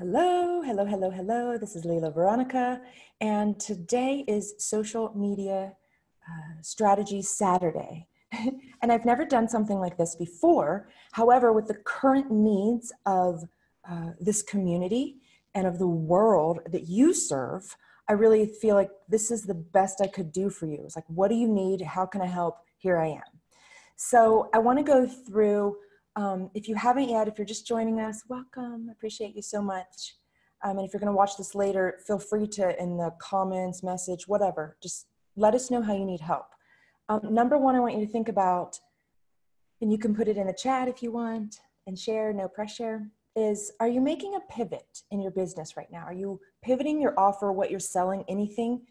Hello, hello, hello, hello. This is Lila Veronica, and today is Social Media uh, Strategy Saturday. and I've never done something like this before. However, with the current needs of uh, this community and of the world that you serve, I really feel like this is the best I could do for you. It's like, what do you need? How can I help? Here I am. So I want to go through um, if you haven't yet, if you're just joining us, welcome. Appreciate you so much. Um, and if you're going to watch this later, feel free to, in the comments, message, whatever, just let us know how you need help. Um, number one, I want you to think about, and you can put it in the chat if you want and share, no pressure, is are you making a pivot in your business right now? Are you pivoting your offer, what you're selling, anything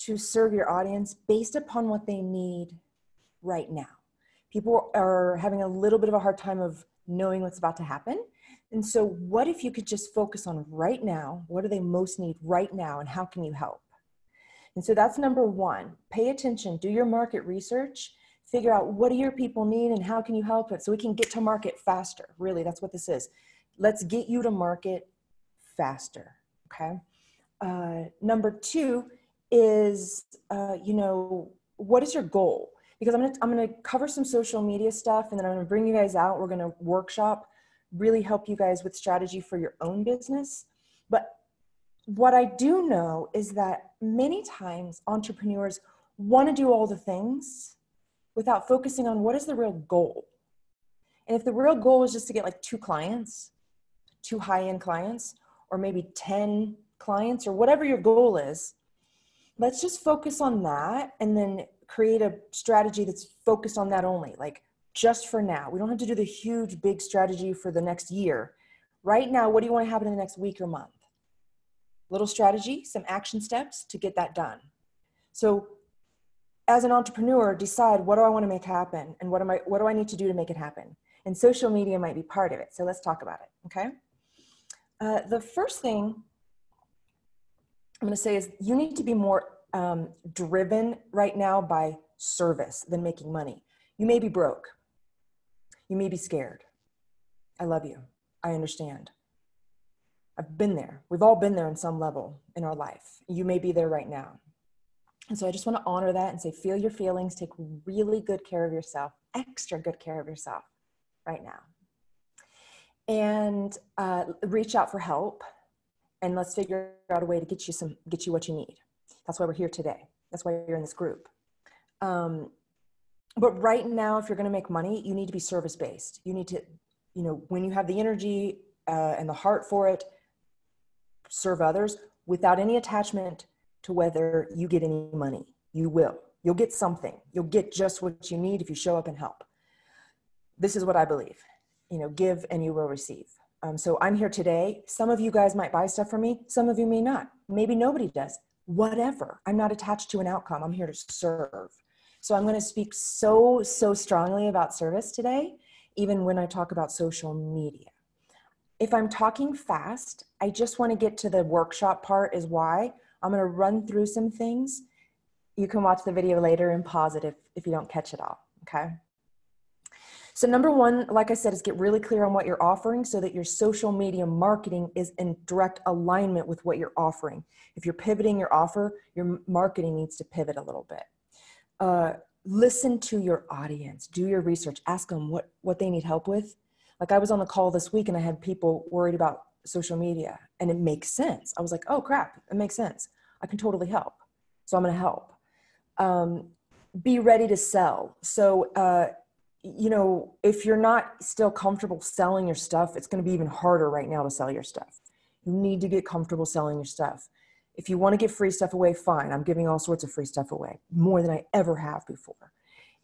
to serve your audience based upon what they need right now? People are having a little bit of a hard time of knowing what's about to happen. And so, what if you could just focus on right now? What do they most need right now, and how can you help? And so, that's number one. Pay attention, do your market research, figure out what do your people need and how can you help it so we can get to market faster. Really, that's what this is. Let's get you to market faster. Okay. Uh, number two is, uh, you know, what is your goal? Because I'm gonna I'm gonna cover some social media stuff and then I'm gonna bring you guys out. We're gonna workshop, really help you guys with strategy for your own business. But what I do know is that many times entrepreneurs want to do all the things without focusing on what is the real goal. And if the real goal is just to get like two clients, two high-end clients, or maybe 10 clients, or whatever your goal is, let's just focus on that and then create a strategy that's focused on that only, like just for now. We don't have to do the huge, big strategy for the next year. Right now, what do you want to happen in the next week or month? Little strategy, some action steps to get that done. So, as an entrepreneur, decide what do I want to make happen and what am I what do I need to do to make it happen? And social media might be part of it. So let's talk about it. Okay. Uh, the first thing I'm going to say is you need to be more um, driven right now by service than making money. You may be broke. You may be scared. I love you. I understand. I've been there. We've all been there in some level in our life. You may be there right now. And so I just want to honor that and say, feel your feelings, take really good care of yourself, extra good care of yourself right now. And uh, reach out for help and let's figure out a way to get you some, get you what you need. That's why we're here today. That's why you're in this group. Um, but right now, if you're going to make money, you need to be service based. You need to, you know, when you have the energy uh, and the heart for it, serve others without any attachment to whether you get any money. You will. You'll get something. You'll get just what you need if you show up and help. This is what I believe. You know, give and you will receive. Um, so I'm here today. Some of you guys might buy stuff from me. Some of you may not. Maybe nobody does whatever. I'm not attached to an outcome. I'm here to serve. So I'm going to speak so, so strongly about service today, even when I talk about social media. If I'm talking fast, I just want to get to the workshop part, is why I'm going to run through some things. You can watch the video later and pause it if, if you don't catch it all. Okay. So, number one, like I said, is get really clear on what you're offering so that your social media marketing is in direct alignment with what you're offering. If you're pivoting your offer, your marketing needs to pivot a little bit. Uh, listen to your audience, do your research, ask them what, what they need help with. Like, I was on the call this week and I had people worried about social media, and it makes sense. I was like, oh crap, it makes sense. I can totally help. So, I'm going to help. Um, be ready to sell. So, uh, you know, if you're not still comfortable selling your stuff, it's going to be even harder right now to sell your stuff. You need to get comfortable selling your stuff. If you want to give free stuff away, fine. I'm giving all sorts of free stuff away, more than I ever have before.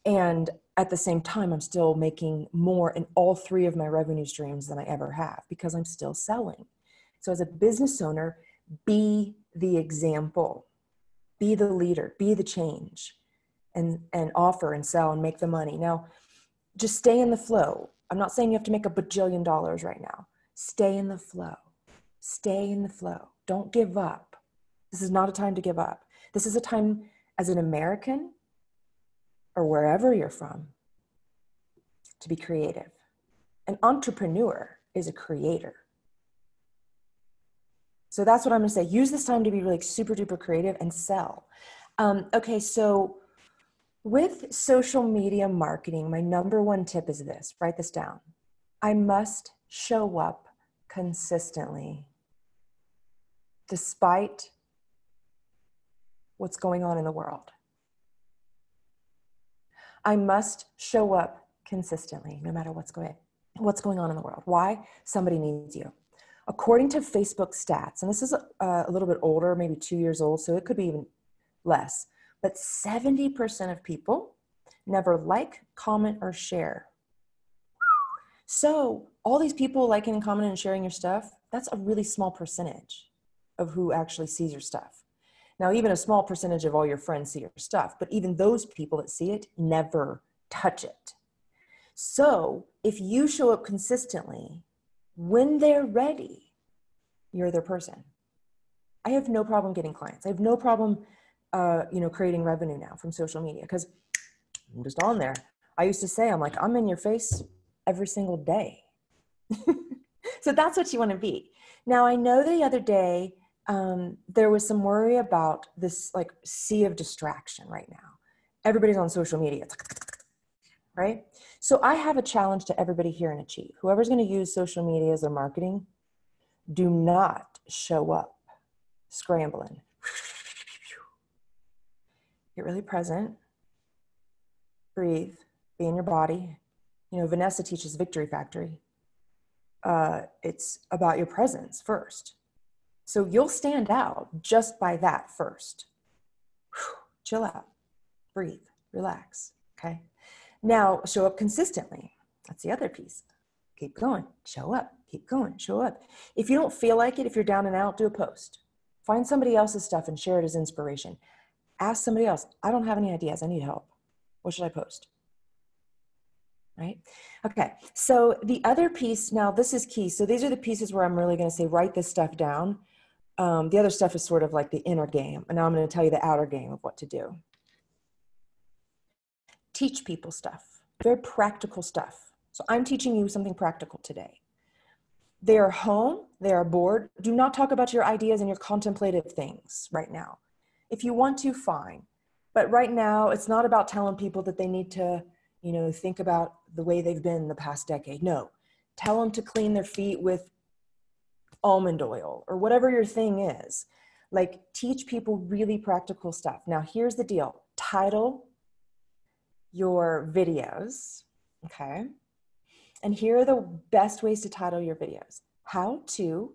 And at the same time, I'm still making more in all three of my revenue streams than I ever have because I'm still selling. So, as a business owner, be the example, be the leader, be the change, and, and offer and sell and make the money. Now, just stay in the flow. I'm not saying you have to make a bajillion dollars right now. Stay in the flow. Stay in the flow. Don't give up. This is not a time to give up. This is a time as an American or wherever you're from to be creative. An entrepreneur is a creator. So that's what I'm gonna say. Use this time to be like super duper creative and sell. Um, okay, so with social media marketing, my number one tip is this write this down. I must show up consistently despite what's going on in the world. I must show up consistently no matter what's going what's going on in the world. Why? Somebody needs you. According to Facebook stats, and this is a, a little bit older, maybe 2 years old, so it could be even less, but 70% of people never like, comment or share. So, all these people liking, commenting and sharing your stuff, that's a really small percentage of who actually sees your stuff. Now, even a small percentage of all your friends see your stuff, but even those people that see it never touch it. So, if you show up consistently, when they're ready, you're their person. I have no problem getting clients. I have no problem, uh, you know, creating revenue now from social media because I'm just on there. I used to say, I'm like, I'm in your face every single day. so that's what you want to be. Now, I know the other day um, there was some worry about this like sea of distraction right now. Everybody's on social media, right? So I have a challenge to everybody here in Achieve. Whoever's going to use social media as their marketing, do not show up scrambling. Get really present. Breathe. Be in your body. You know, Vanessa teaches Victory Factory. Uh, it's about your presence first so you'll stand out just by that first. Whew, chill out, breathe, relax. Okay. Now show up consistently. That's the other piece. Keep going, show up, keep going, show up. If you don't feel like it, if you're down and out, do a post. Find somebody else's stuff and share it as inspiration. Ask somebody else, I don't have any ideas, I need help. What should I post? right? Okay, so the other piece, now this is key. So these are the pieces where I'm really gonna say, write this stuff down. Um, the other stuff is sort of like the inner game. And now I'm going to tell you the outer game of what to do. Teach people stuff, very practical stuff. So I'm teaching you something practical today. They are home, they are bored. Do not talk about your ideas and your contemplative things right now. If you want to, fine. But right now, it's not about telling people that they need to, you know, think about the way they've been the past decade. No. Tell them to clean their feet with almond oil or whatever your thing is. Like teach people really practical stuff. Now, here's the deal title your videos, okay? And here are the best ways to title your videos how to,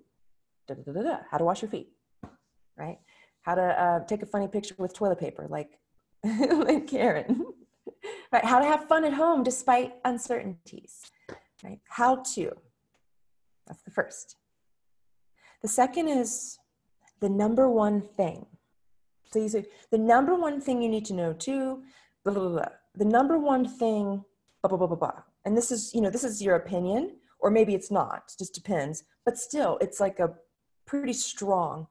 da, da, da, how to wash your feet, right? How to uh, take a funny picture with toilet paper, like, like Karen, right? How to have fun at home despite uncertainties, right? How to, that's the first. The second is the number one thing. Say the number one thing you need to know too, blah, blah, blah, the number one thing, blah, blah, blah, blah, blah. And this is, you know, this is your opinion, or maybe it's not, just depends. But still, it's like a pretty strong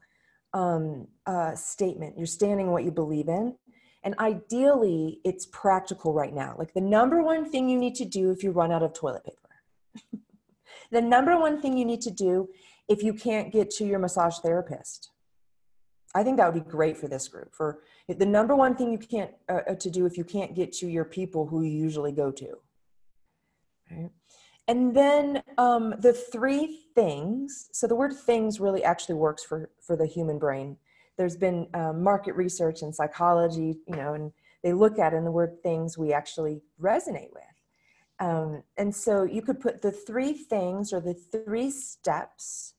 um, uh, statement. You're standing what you believe in. And ideally, it's practical right now. Like the number one thing you need to do if you run out of toilet paper. the number one thing you need to do if you can't get to your massage therapist. I think that would be great for this group. For the number one thing you can't uh, uh, to do if you can't get to your people who you usually go to. Right? And then um, the three things. So the word "things" really actually works for for the human brain. There's been um, market research and psychology, you know, and they look at in the word "things" we actually resonate with. Um, and so you could put the three things or the three steps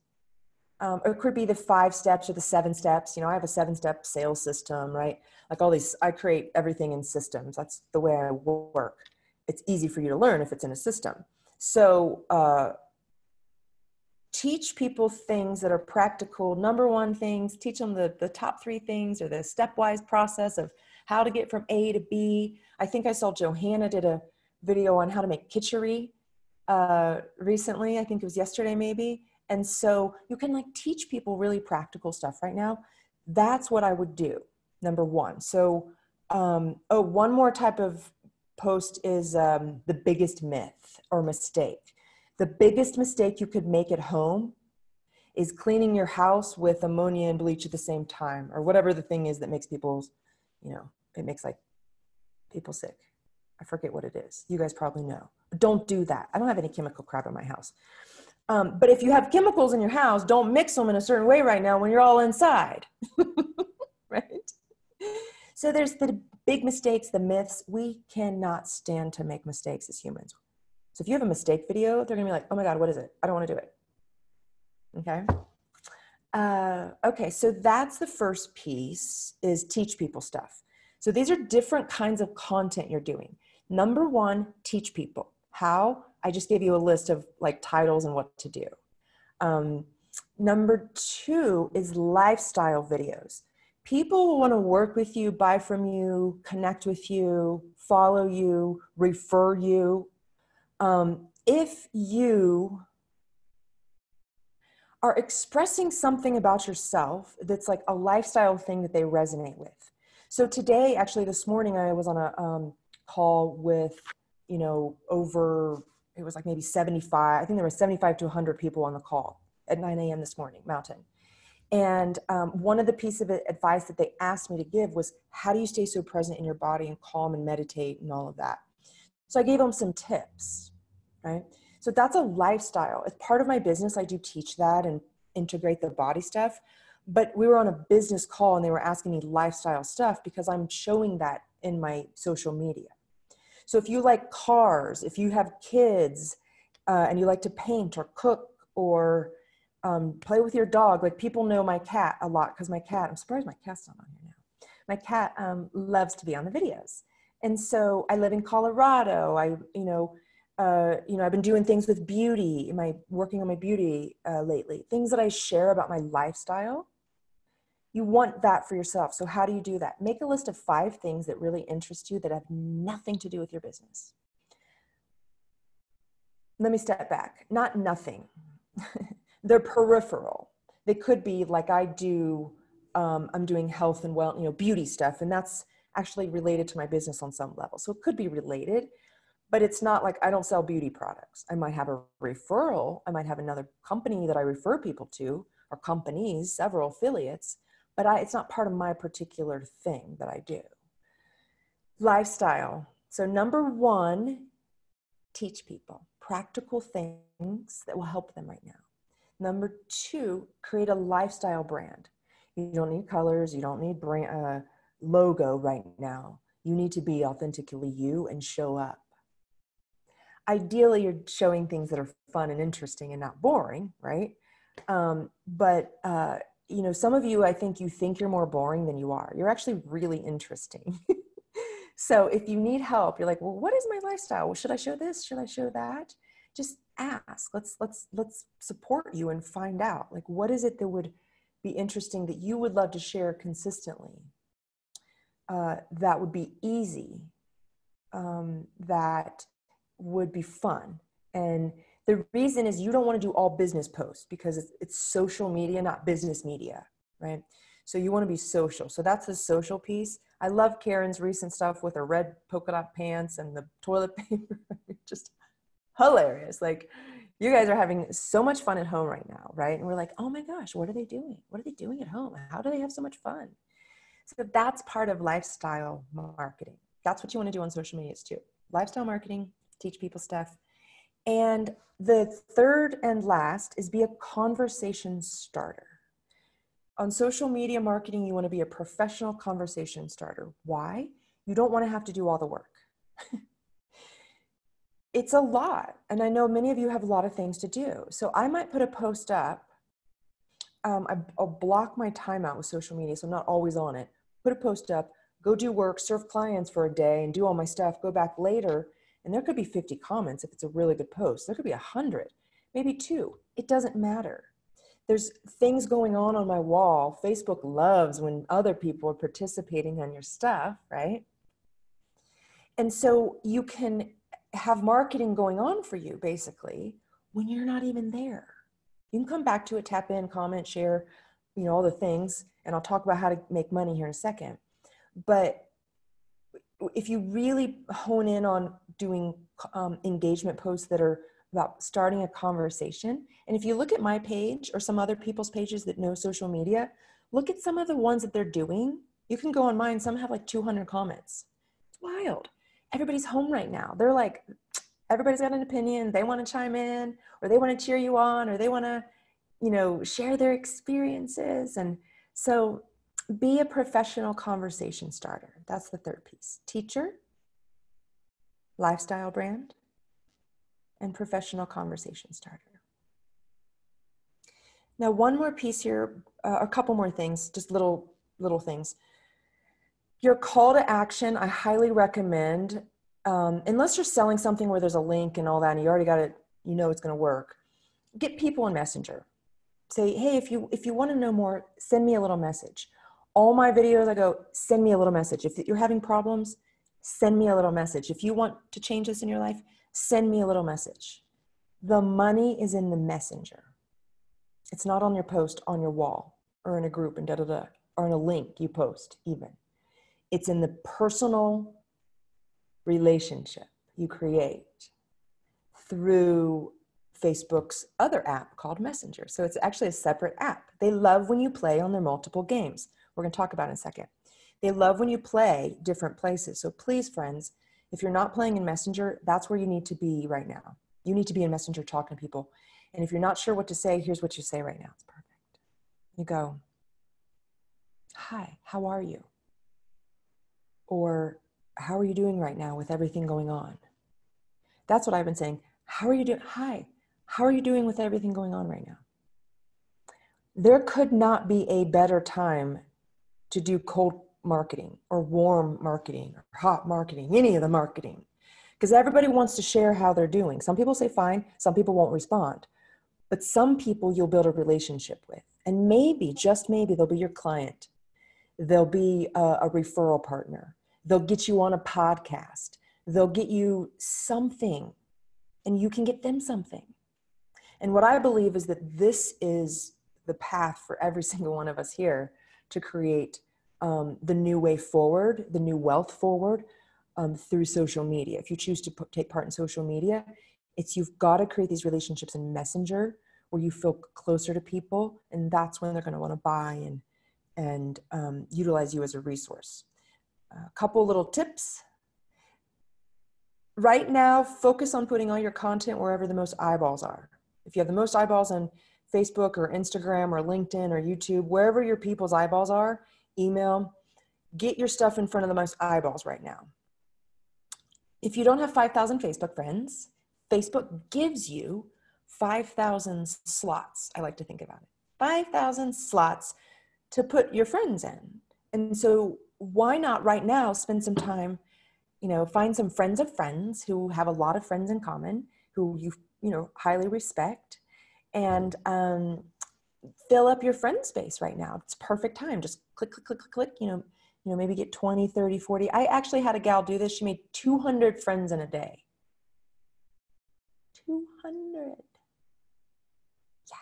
um, or it could be the five steps or the seven steps. You know, I have a seven step sales system, right? Like all these, I create everything in systems. That's the way I work. It's easy for you to learn if it's in a system. So, uh, teach people things that are practical. Number one things, teach them the, the top three things or the stepwise process of how to get from A to B. I think I saw Johanna did a video on how to make kitchery uh, recently. I think it was yesterday, maybe and so you can like teach people really practical stuff right now. That's what I would do, number one. So, um, oh, one more type of post is um, the biggest myth or mistake. The biggest mistake you could make at home is cleaning your house with ammonia and bleach at the same time or whatever the thing is that makes people you know it makes like people sick. I forget what it is. You guys probably know. But don't do that. I don't have any chemical crap in my house. Um, but if you have chemicals in your house don't mix them in a certain way right now when you're all inside. Right so there's the big mistakes the myths. We cannot stand to make mistakes as humans. So if you have a mistake video they're gonna be like oh my god what is it? I don't want to do it. Okay? Uh, okay so that's the first piece is teach people stuff. So these are different kinds of content you're doing. Number one teach people. How? I just gave you a list of like titles and what to do. Um, number two is lifestyle videos people will want to work with you buy from you connect with you follow you refer you um, if you are expressing something about yourself that's like a lifestyle thing that they resonate with. So today, actually, this morning, I was on a um, call with, you know, over, it was like maybe 75, I think there were 75 to 100 people on the call at 9 a.m. this morning, Mountain. And um, one of the pieces of advice that they asked me to give was, how do you stay so present in your body and calm and meditate and all of that? So I gave them some tips, right? So that's a lifestyle. As part of my business, I do teach that and integrate the body stuff. But we were on a business call and they were asking me lifestyle stuff because I'm showing that in my social media. So if you like cars, if you have kids, uh, and you like to paint or cook or um, play with your dog, like people know my cat a lot because my cat, I'm surprised my cat's not on here now. My cat um, loves to be on the videos. And so I live in Colorado. I, you know, uh, you know, I've been doing things with beauty. I working on my beauty uh, lately? Things that I share about my lifestyle. You want that for yourself. So, how do you do that? Make a list of five things that really interest you that have nothing to do with your business. Let me step back. Not nothing, they're peripheral. They could be like I do, um, I'm doing health and well, you know, beauty stuff, and that's actually related to my business on some level. So, it could be related but it's not like I don't sell beauty products. I might have a referral. I might have another company that I refer people to, or companies, several affiliates, but I, it's not part of my particular thing that I do. Lifestyle. So, number one, teach people practical things that will help them right now. Number two, create a lifestyle brand. You don't need colors, you don't need brand uh, logo right now. You need to be authentically you and show up. Ideally you're showing things that are fun and interesting and not boring right? Um, but uh, you know some of you i think you think you're more boring than you are. You're actually really interesting. So if you need help you're like well what is my lifestyle? Well, should i show this? Should i show that? Just ask let's let's let's support you and find out like what is it that would be interesting that you would love to share consistently uh, that would be easy um, that would be fun. And the reason is you don't want to do all business posts because it's, it's social media, not business media, right? So you want to be social. So that's the social piece. I love Karen's recent stuff with her red polka dot pants and the toilet paper. Just hilarious. Like you guys are having so much fun at home right now, right? And we're like, oh my gosh, what are they doing? What are they doing at home? How do they have so much fun? So that's part of lifestyle marketing. That's what you want to do on social medias too. Lifestyle marketing, teach people stuff. And the third and last is be a conversation starter. On social media marketing, you want to be a professional conversation starter. Why? You don't want to have to do all the work. it's a lot. And I know many of you have a lot of things to do. So I might put a post up. Um, I, will block my time out with social media, so I'm not always on it. Put a post up, go do work, serve clients for a day, and do all my stuff. Go back later and there could be 50 comments if it's a really good post. There could be 100, maybe two. It doesn't matter. There's things going on on my wall. Facebook loves when other people are participating on your stuff, right? And so you can have marketing going on for you basically when you're not even there. You can come back to it, tap in, comment, share, you know, all the things. And I'll talk about how to make money here in a second. But if you really hone in on doing um, engagement posts that are about starting a conversation. And if you look at my page or some other people's pages that know social media, look at some of the ones that they're doing. You can go on mine, some have like 200 comments. It's wild. Everybody's home right now. They're like, everybody's got an opinion. They want to chime in, or they want to cheer you on, or they want to, you know, share their experiences. And so be a professional conversation starter. That's the third piece. Teacher, lifestyle brand, and professional conversation starter. Now, one more piece here, uh, a couple more things, just little little things. Your call to action, I highly recommend, um, unless you're selling something where there's a link and all that, and you already got it, you know it's going to work. Get people in Messenger. Say, hey, if you if you want to know more, send me a little message. All my videos, I go, send me a little message. If you're having problems, send me a little message. If you want to change this in your life, send me a little message. The money is in the messenger. It's not on your post on your wall or in a group and da da da or in a link you post even. It's in the personal relationship you create through Facebook's other app called Messenger. So it's actually a separate app. They love when you play on their multiple games. We're going to talk about in a second. They love when you play different places. So please, friends, if you're not playing in Messenger, that's where you need to be right now. You need to be in Messenger talking to people. And if you're not sure what to say, here's what you say right now. It's perfect. You go, Hi, how are you? Or how are you doing right now with everything going on? That's what I've been saying. How are you doing? Hi, how are you doing with everything going on right now? There could not be a better time to do cold marketing or warm marketing or hot marketing, any of the marketing, because everybody wants to share how they're doing. Some people say fine, some people won't respond, but some people you'll build a relationship with. And maybe, just maybe, they'll be your client, they'll be a, a referral partner, they'll get you on a podcast, they'll get you something, and you can get them something. And what I believe is that this is the path for every single one of us here to create um, the new way forward, the new wealth forward um, through social media. If you choose to put, take part in social media, it's you've got to create these relationships in Messenger where you feel closer to people, and that's when they're going to want to buy and and um, utilize you as a resource. A couple little tips. Right now, focus on putting all your content wherever the most eyeballs are. If you have the most eyeballs on Facebook or Instagram or LinkedIn or YouTube, wherever your people's eyeballs are, email, get your stuff in front of the most eyeballs right now. If you don't have 5,000 Facebook friends, Facebook gives you 5,000 slots. I like to think about it 5,000 slots to put your friends in. And so, why not right now spend some time, you know, find some friends of friends who have a lot of friends in common, who you, you know, highly respect, and um, fill up your friend space right now. It's perfect time. Just click, click, click, click, you know, you know, maybe get 20, 30, 40. I actually had a gal do this. She made 200 friends in a day. 200. Yeah.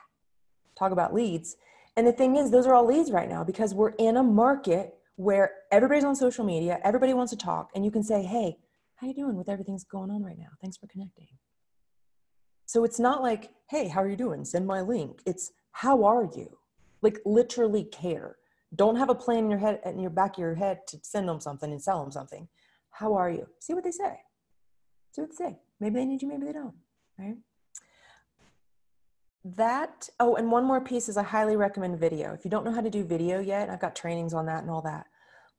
Talk about leads. And the thing is, those are all leads right now because we're in a market where everybody's on social media, everybody wants to talk, and you can say, hey, how you doing with everything's going on right now? Thanks for connecting. So it's not like, hey, how are you doing? Send my link. It's how are you? Like literally care. Don't have a plan in your head in your back of your head to send them something and sell them something. How are you? See what they say. See what they say. Maybe they need you, maybe they don't. Right? That, oh, and one more piece is I highly recommend video. If you don't know how to do video yet, I've got trainings on that and all that.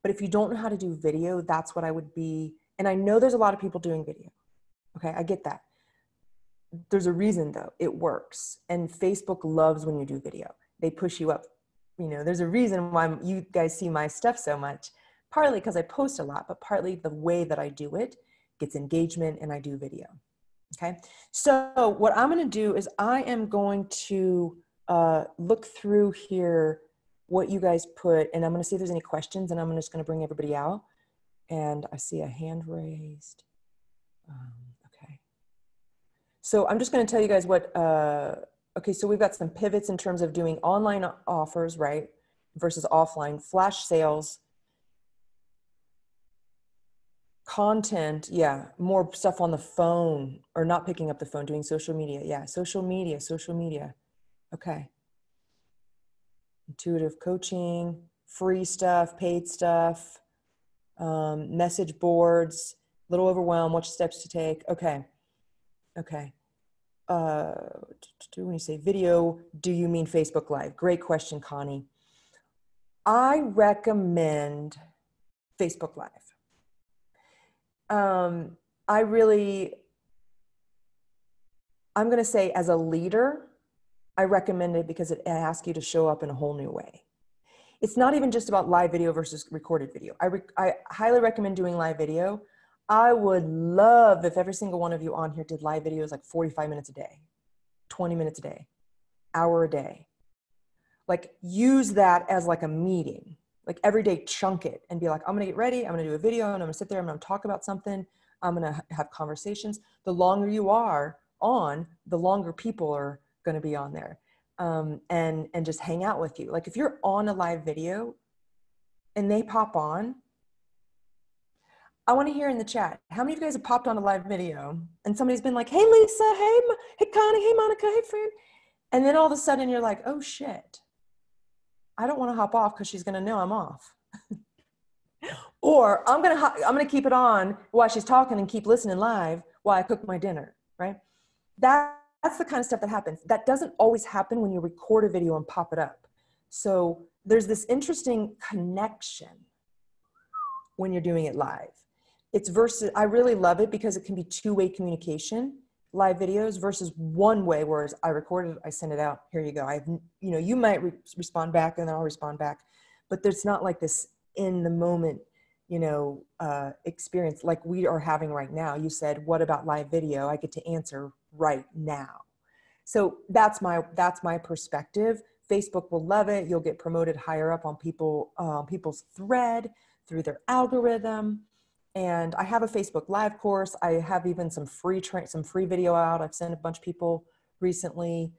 But if you don't know how to do video, that's what I would be. And I know there's a lot of people doing video. Okay, I get that there's a reason though it works and facebook loves when you do video they push you up you know there's a reason why you guys see my stuff so much partly because i post a lot but partly the way that i do it gets engagement and i do video okay so what i'm going to do is i am going to uh, look through here what you guys put and i'm going to see if there's any questions and i'm just going to bring everybody out and i see a hand raised um, okay. so I'm just going to tell you guys what, uh, okay, so we've got some pivots in terms of doing online offers, right, versus offline, flash sales. Content yeah more stuff on the phone or not picking up the phone doing social media yeah social media social media. Okay. Intuitive coaching free stuff paid stuff um, message boards a little overwhelmed what steps to take. Okay. Okay. Uh, when you say video do you mean facebook live? Great question connie. I recommend facebook live um, I really, I'm going to say as a leader, I recommend it because it asks you to show up in a whole new way. It's not even just about live video versus recorded video. I, re- I highly recommend doing live video. I would love if every single one of you on here did live videos like 45 minutes a day, 20 minutes a day, hour a day. Like use that as like a meeting like every day chunk it and be like i'm to get ready i'm to do a video and i'm to sit there i'm to talk about something i'm to have conversations. The longer you are on the longer people are to be on there um, and and just hang out with you. Like if you're on a live video and they pop on I want to hear in the chat how many of you guys have popped on a live video and somebody's been like, "Hey Lisa, hey, hey Connie, hey Monica, hey friend," and then all of a sudden you're like, "Oh shit, I don't want to hop off because she's going to know I'm off. or I'm going to I'm going to keep it on while she's talking and keep listening live while I cook my dinner, right? That, that's the kind of stuff that happens. That doesn't always happen when you record a video and pop it up. So there's this interesting connection when you're doing it live. It's versus I really love it because it can be two-way communication live videos versus one way whereas i recorded i send it out here you go. I have you know you might re- respond back and then i'll respond back but there's not like this in the moment you know uh, experience like we are having right now. You said what about live video? I get to answer right now. So that's my that's my perspective. Facebook will love it. You'll get promoted higher up on people uh, people's thread through their algorithm and I have a Facebook Live course. I have even some free tra- some free video out. I've sent a bunch of people recently.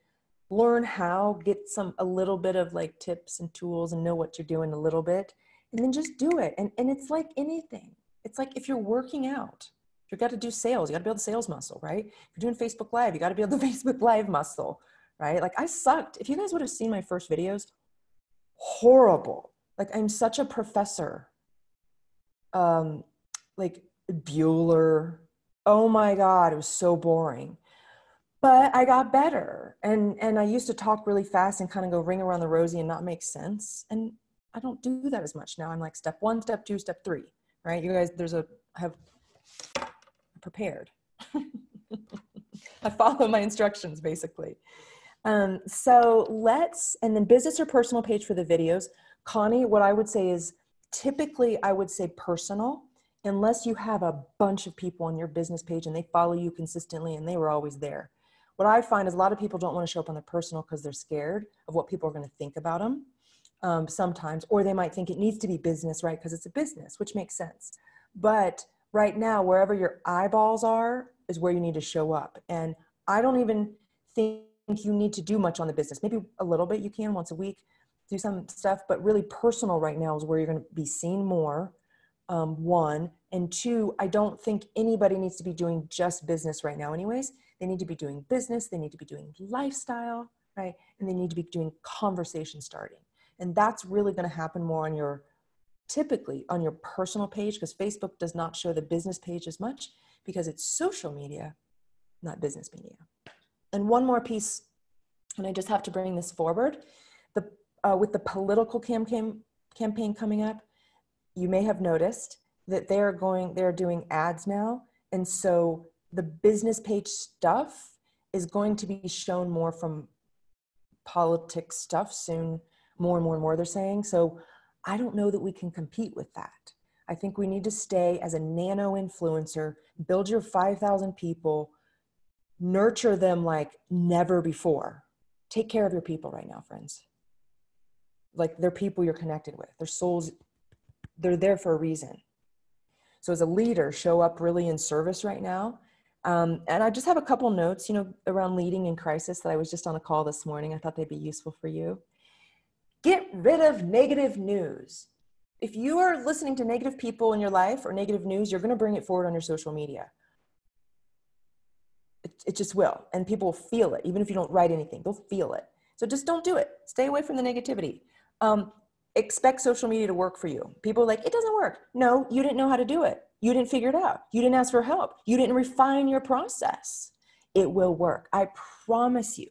Learn how, get some a little bit of like tips and tools, and know what you're doing a little bit, and then just do it. And and it's like anything. It's like if you're working out, you've got to do sales. You got to build the sales muscle, right? If you're doing Facebook Live, you got to build the Facebook Live muscle, right? Like I sucked. If you guys would have seen my first videos, horrible. Like I'm such a professor. Um, like Bueller. Oh my God, it was so boring. But I got better. And and I used to talk really fast and kind of go ring around the rosy and not make sense. And I don't do that as much now. I'm like step one, step two, step three. Right? You guys, there's a I have prepared. I follow my instructions basically. Um, so let's, and then business or personal page for the videos. Connie, what I would say is typically I would say personal unless you have a bunch of people on your business page and they follow you consistently and they were always there. What I find is a lot of people don't want to show up on their personal because they're scared of what people are going to think about them um, sometimes, or they might think it needs to be business, right? Because it's a business, which makes sense. But right now, wherever your eyeballs are is where you need to show up. And I don't even think you need to do much on the business. Maybe a little bit you can once a week, do some stuff, but really personal right now is where you're going to be seen more um, one and two i don't think anybody needs to be doing just business right now anyways. They need to be doing business they need to be doing lifestyle right and they need to be doing conversation starting. And that's really going to happen more on your typically on your personal page because facebook does not show the business page as much because it's social media not business media. And one more piece and i just have to bring this forward the uh, with the political campaign campaign coming up you may have noticed that they're going they're doing ads now. And so the business page stuff is going to be shown more from politics stuff soon more and more and more they're saying. So i don't know that we can compete with that. I think we need to stay as a nano influencer build your 5000 people nurture them like never before. Take care of your people right now friends. Like they're people you're connected with. Their souls they're there for a reason. So as a leader, show up really in service right now. Um, and I just have a couple notes, you know, around leading in crisis that I was just on a call this morning. I thought they'd be useful for you. Get rid of negative news. if you are listening to negative people in your life or negative news, you're going to bring it forward on your social media. It, it just will. And people will feel it. Even if you don't write anything, they'll feel it. So just don't do it. Stay away from the negativity. Um, expect social media to work for you. People are like, it doesn't work. No, you didn't know how to do it. You didn't figure it out. You didn't ask for help. You didn't refine your process. It will work. I promise you.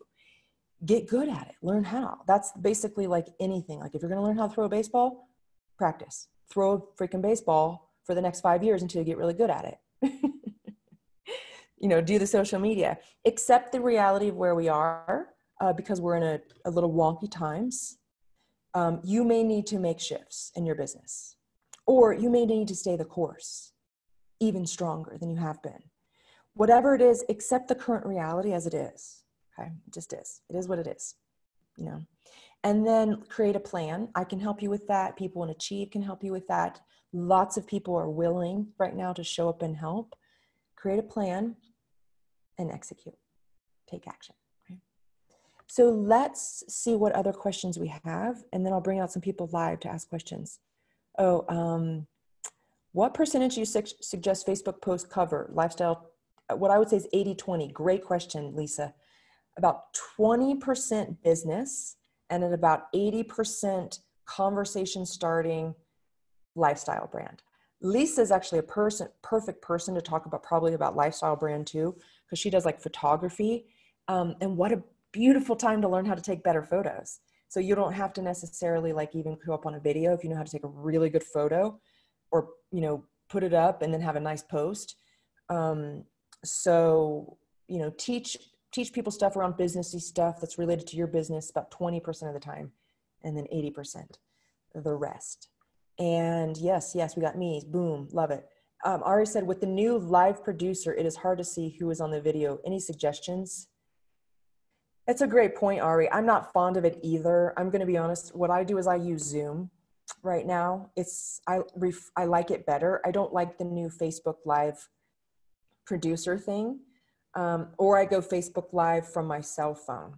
Get good at it. Learn how. That's basically like anything. Like if you're going to learn how to throw a baseball, practice. Throw a freaking baseball for the next five years until you get really good at it. you know, do the social media. Accept the reality of where we are uh, because we're in a, a little wonky times um, you may need to make shifts in your business, or you may need to stay the course even stronger than you have been. Whatever it is, accept the current reality as it is. Okay, it just is. It is what it is, you know. And then create a plan. I can help you with that. People in Achieve can help you with that. Lots of people are willing right now to show up and help. Create a plan and execute. Take action. So let's see what other questions we have, and then I'll bring out some people live to ask questions. Oh, um, what percentage you su suggest Facebook post cover? Lifestyle, what I would say is 80 20. Great question, Lisa. About 20% business and at about 80% conversation starting lifestyle brand. Lisa is actually a person, perfect person to talk about, probably about lifestyle brand too, because she does like photography. Um, and what a beautiful time to learn how to take better photos. So you don't have to necessarily like even go up on a video if you know how to take a really good photo or, you know, put it up and then have a nice post. Um, so, you know, teach, teach people stuff around businessy stuff that's related to your business about 20% of the time and then 80% the rest. And yes, yes, we got me. Boom, love it. Um, Ari said, with the new live producer, it is hard to see who is on the video. Any suggestions? It's a great point, Ari. I'm not fond of it either. I'm going to be honest. What I do is I use Zoom right now. It's I ref, I like it better. I don't like the new Facebook Live producer thing, um, or I go Facebook Live from my cell phone.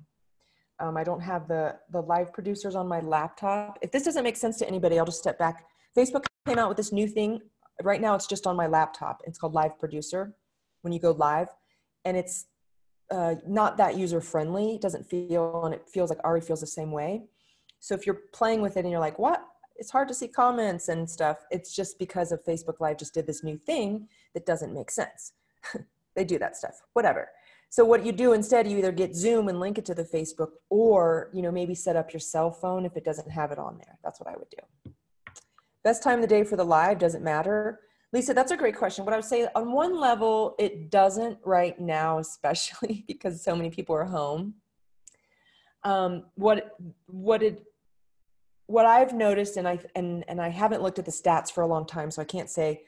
Um, I don't have the the live producers on my laptop. If this doesn't make sense to anybody, I'll just step back. Facebook came out with this new thing. Right now, it's just on my laptop. It's called Live Producer. When you go live, and it's uh, not that user friendly. It doesn't feel, and it feels like Ari feels the same way. So if you're playing with it and you're like, what? It's hard to see comments and stuff. It's just because of Facebook Live just did this new thing that doesn't make sense. they do that stuff, whatever. So what you do instead, you either get Zoom and link it to the Facebook, or you know maybe set up your cell phone if it doesn't have it on there. That's what I would do. Best time of the day for the live doesn't matter. Lisa, that's a great question. What I would say on one level, it doesn't right now, especially because so many people are home. Um, what what it what I've noticed, and I and and I haven't looked at the stats for a long time, so I can't say.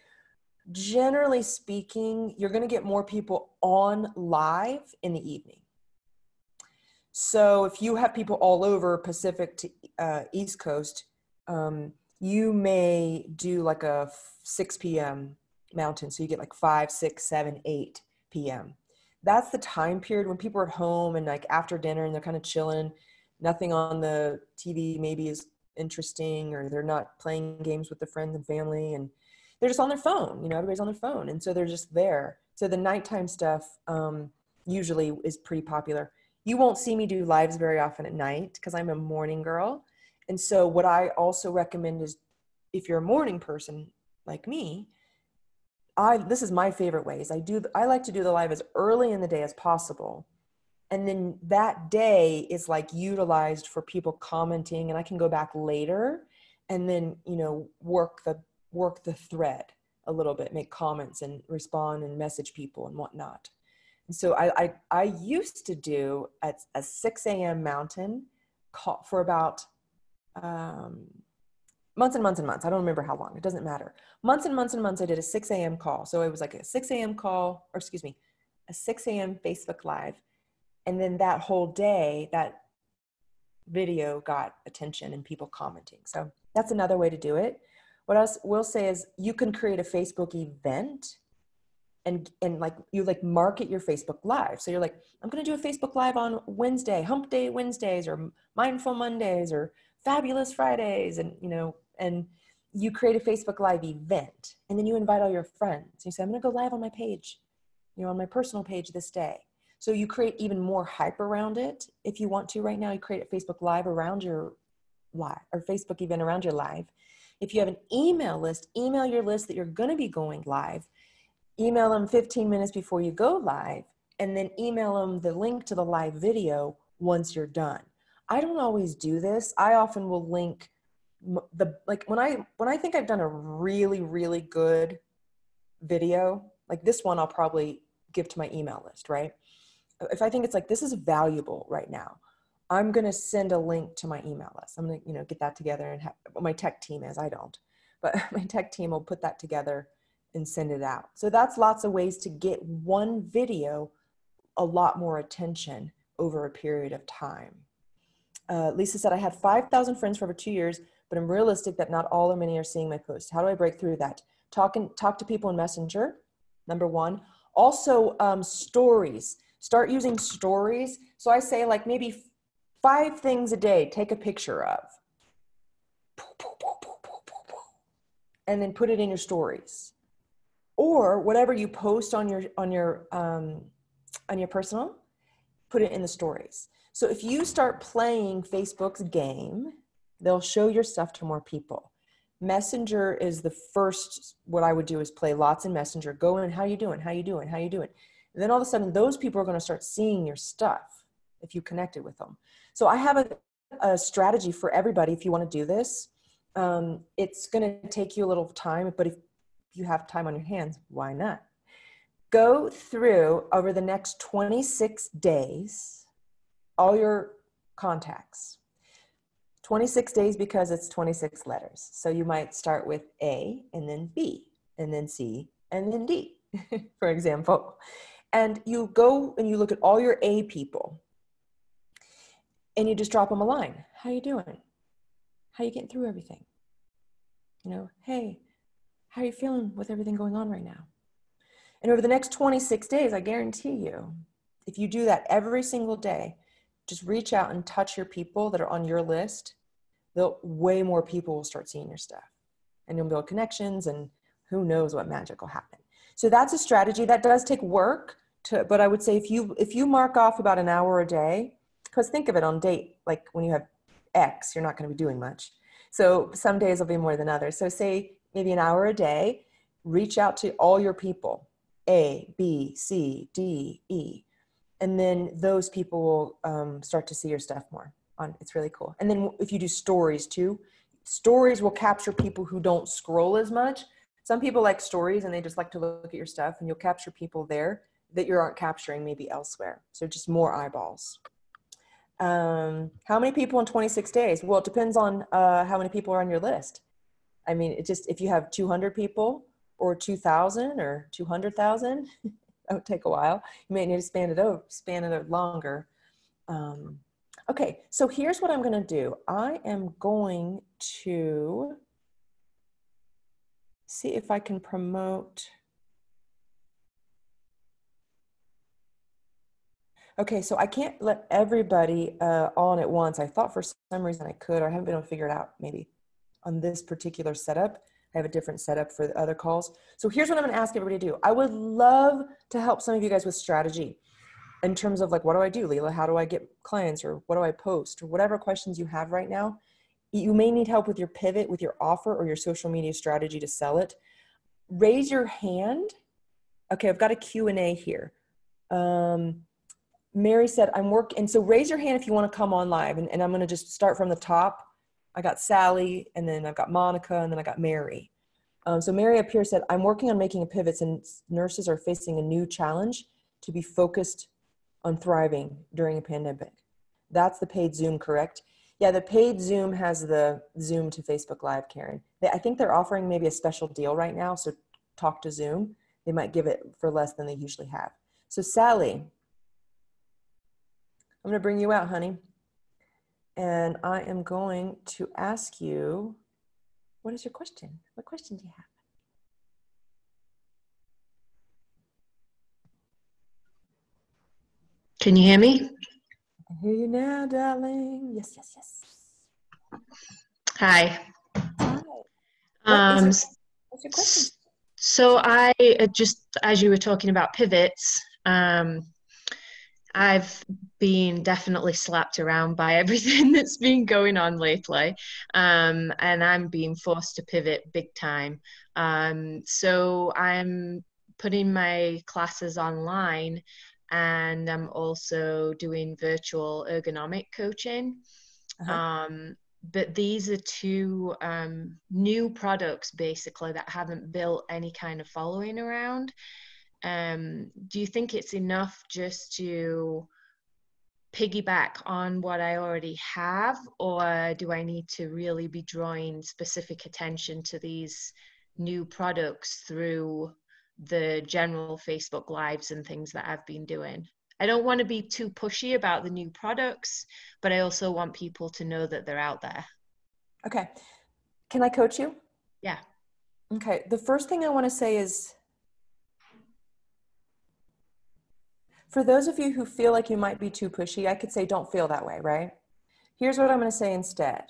Generally speaking, you're going to get more people on live in the evening. So if you have people all over Pacific to uh, East Coast, um, you may do like a 6 p.m. mountain. So you get like 5, 6, 7, 8 p.m. That's the time period when people are at home and like after dinner and they're kind of chilling. Nothing on the TV maybe is interesting or they're not playing games with the friends and family and they're just on their phone. You know, everybody's on their phone. And so they're just there. So the nighttime stuff um, usually is pretty popular. You won't see me do lives very often at night because I'm a morning girl. And so, what I also recommend is if you're a morning person like me, I this is my favorite ways. I do I like to do the live as early in the day as possible. And then that day is like utilized for people commenting and I can go back later and then, you know, work the work the thread a little bit, make comments and respond and message people and whatnot. And so I I, I used to do at a 6 a.m. mountain for about um, months and months and months. I don't remember how long. It doesn't matter. Months and months and months. I did a 6 a.m. call. So it was like a 6 a.m. call, or excuse me, a 6 a.m. Facebook Live. And then that whole day, that video got attention and people commenting. So that's another way to do it. What else we'll say is you can create a Facebook event and and like you like market your Facebook live. So you're like, I'm gonna do a Facebook live on Wednesday, hump day Wednesdays or mindful Mondays or fabulous Fridays and you know and you create a Facebook Live event and then you invite all your friends. You say, I'm going to go live on my page, you know, on my personal page this day. So you create even more hype around it. If you want to right now, you create a Facebook Live around your live or Facebook event around your live. If you have an email list, email your list that you're going to be going live. Email them 15 minutes before you go live and then email them the link to the live video once you're done. I don't always do this. I often will link the like when I when I think I've done a really really good video, like this one I'll probably give to my email list, right? If I think it's like this is valuable right now, I'm going to send a link to my email list. I'm going to, you know, get that together and have my tech team is, I don't, but my tech team will put that together and send it out. So that's lots of ways to get one video a lot more attention over a period of time. Uh, Lisa said, I had 5,000 friends for over two years, but I'm realistic that not all or many are seeing my posts. How do I break through that? Talk, and, talk to people in Messenger, number one. Also, um, stories. Start using stories. So I say, like, maybe five things a day, take a picture of. And then put it in your stories. Or whatever you post on your on your um, on your personal, put it in the stories. So if you start playing Facebook's game, they'll show your stuff to more people. Messenger is the first what I would do is play lots in Messenger. Go in, how you doing? How you doing? How you doing? And then all of a sudden those people are going to start seeing your stuff if you connected with them. So I have a, a strategy for everybody if you want to do this. Um, it's going to take you a little time, but if you have time on your hands, why not? Go through over the next 26 days all your contacts. 26 days because it's 26 letters. So you might start with A and then B and then C and then D, for example. And you go and you look at all your A people and you just drop them a line. How you doing? How you getting through everything? You know, hey, how are you feeling with everything going on right now? And over the next 26 days, I guarantee you, if you do that every single day, just reach out and touch your people that are on your list, they'll way more people will start seeing your stuff. And you'll build connections and who knows what magic will happen. So that's a strategy that does take work to, but I would say if you if you mark off about an hour a day because think of it on date like when you have x you're not going to be doing much so some days will be more than others so say maybe an hour a day reach out to all your people a b c d e and then those people will um, start to see your stuff more on it's really cool and then if you do stories too stories will capture people who don't scroll as much some people like stories and they just like to look at your stuff and you'll capture people there that you aren't capturing maybe elsewhere so just more eyeballs um, how many people in 26 days? Well, it depends on uh, how many people are on your list. I mean, it just if you have 200 people or 2,000 or 200,000, that would take a while. You may need to span it over, span it longer. Um, okay, so here's what I'm going to do. I am going to see if I can promote. Okay, so I can't let everybody uh, on at once. I thought for some reason I could, or I haven't been able to figure it out maybe on this particular setup. I have a different setup for the other calls. So here's what I'm gonna ask everybody to do. I would love to help some of you guys with strategy in terms of like, what do I do, Lila? How do I get clients or what do I post or whatever questions you have right now. You may need help with your pivot, with your offer or your social media strategy to sell it. Raise your hand. Okay, I've got a Q&A here. Um, Mary said, I'm working. And so raise your hand if you want to come on live. And, and I'm going to just start from the top. I got Sally, and then I've got Monica, and then I got Mary. Um, so Mary up here said, I'm working on making a pivot since nurses are facing a new challenge to be focused on thriving during a pandemic. That's the paid Zoom, correct? Yeah, the paid Zoom has the Zoom to Facebook Live, Karen. They, I think they're offering maybe a special deal right now. So talk to Zoom. They might give it for less than they usually have. So Sally, I'm going to bring you out, honey. And I am going to ask you, what is your question? What question do you have? Can you hear me? I can hear you now, darling. Yes, yes, yes. Hi. Hi. Um, your, what's your question? So I uh, just, as you were talking about pivots, um, I've been definitely slapped around by everything that's been going on lately, um, and I'm being forced to pivot big time. Um, so I'm putting my classes online, and I'm also doing virtual ergonomic coaching. Uh-huh. Um, but these are two um, new products basically that haven't built any kind of following around um, do you think it's enough just to piggyback on what I already have, or do I need to really be drawing specific attention to these new products through the general Facebook Lives and things that I've been doing? I don't want to be too pushy about the new products, but I also want people to know that they're out there. Okay. Can I coach you? Yeah. Okay. The first thing I want to say is For those of you who feel like you might be too pushy, I could say don't feel that way, right? Here's what I'm going to say instead.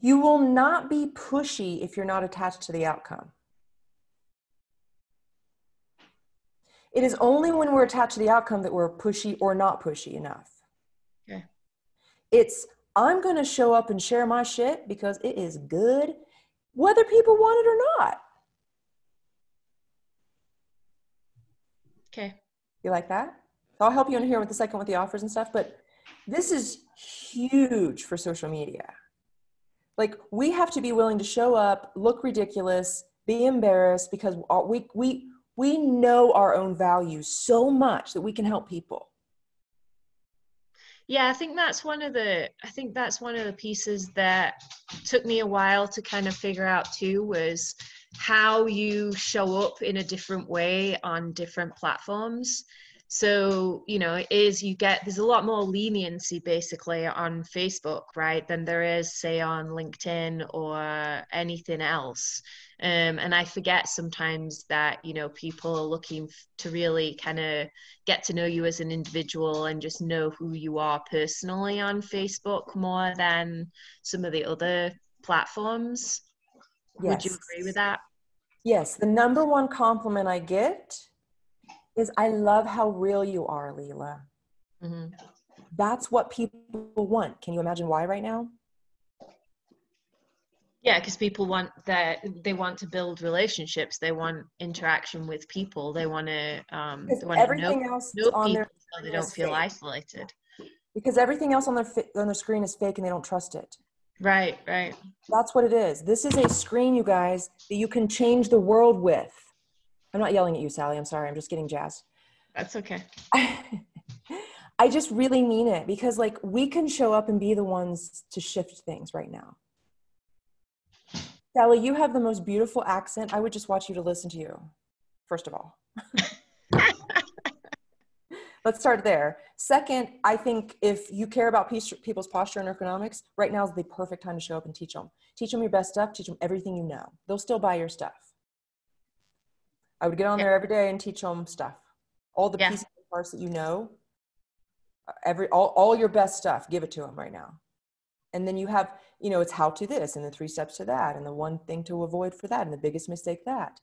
You will not be pushy if you're not attached to the outcome. It is only when we're attached to the outcome that we're pushy or not pushy enough. Okay. It's, I'm going to show up and share my shit because it is good, whether people want it or not. Okay. You like that? I'll help you in here with the second with the offers and stuff, but this is huge for social media. Like we have to be willing to show up, look ridiculous, be embarrassed because we we we know our own value so much that we can help people. Yeah, I think that's one of the I think that's one of the pieces that took me a while to kind of figure out too was how you show up in a different way on different platforms. So you know is you get there's a lot more leniency basically on facebook right than there is say on linkedin or anything else um, and i forget sometimes that you know people are looking to really kind of get to know you as an individual and just know who you are personally on facebook more than some of the other platforms Yes. Would you agree with that? Yes. The number one compliment I get is I love how real you are, Lila. Mm-hmm. That's what people want. Can you imagine why right now? Yeah, because people want that they want to build relationships. They want interaction with people. They want to um, they want everything to know, else know on people their so they don't feel fake. isolated. Because everything else on their on their screen is fake and they don't trust it. Right, right. That's what it is. This is a screen, you guys, that you can change the world with. I'm not yelling at you, Sally. I'm sorry. I'm just getting jazzed. That's okay. I just really mean it because, like, we can show up and be the ones to shift things right now. Sally, you have the most beautiful accent. I would just watch you to listen to you, first of all. let's start there. Second, I think if you care about people's posture and ergonomics, right now is the perfect time to show up and teach them. Teach them your best stuff, teach them everything you know. They'll still buy your stuff. I would get on yeah. there every day and teach them stuff. All the yeah. pieces and parts that you know, uh, every all, all your best stuff, give it to them right now. And then you have, you know, it's how to this and the three steps to that and the one thing to avoid for that and the biggest mistake that.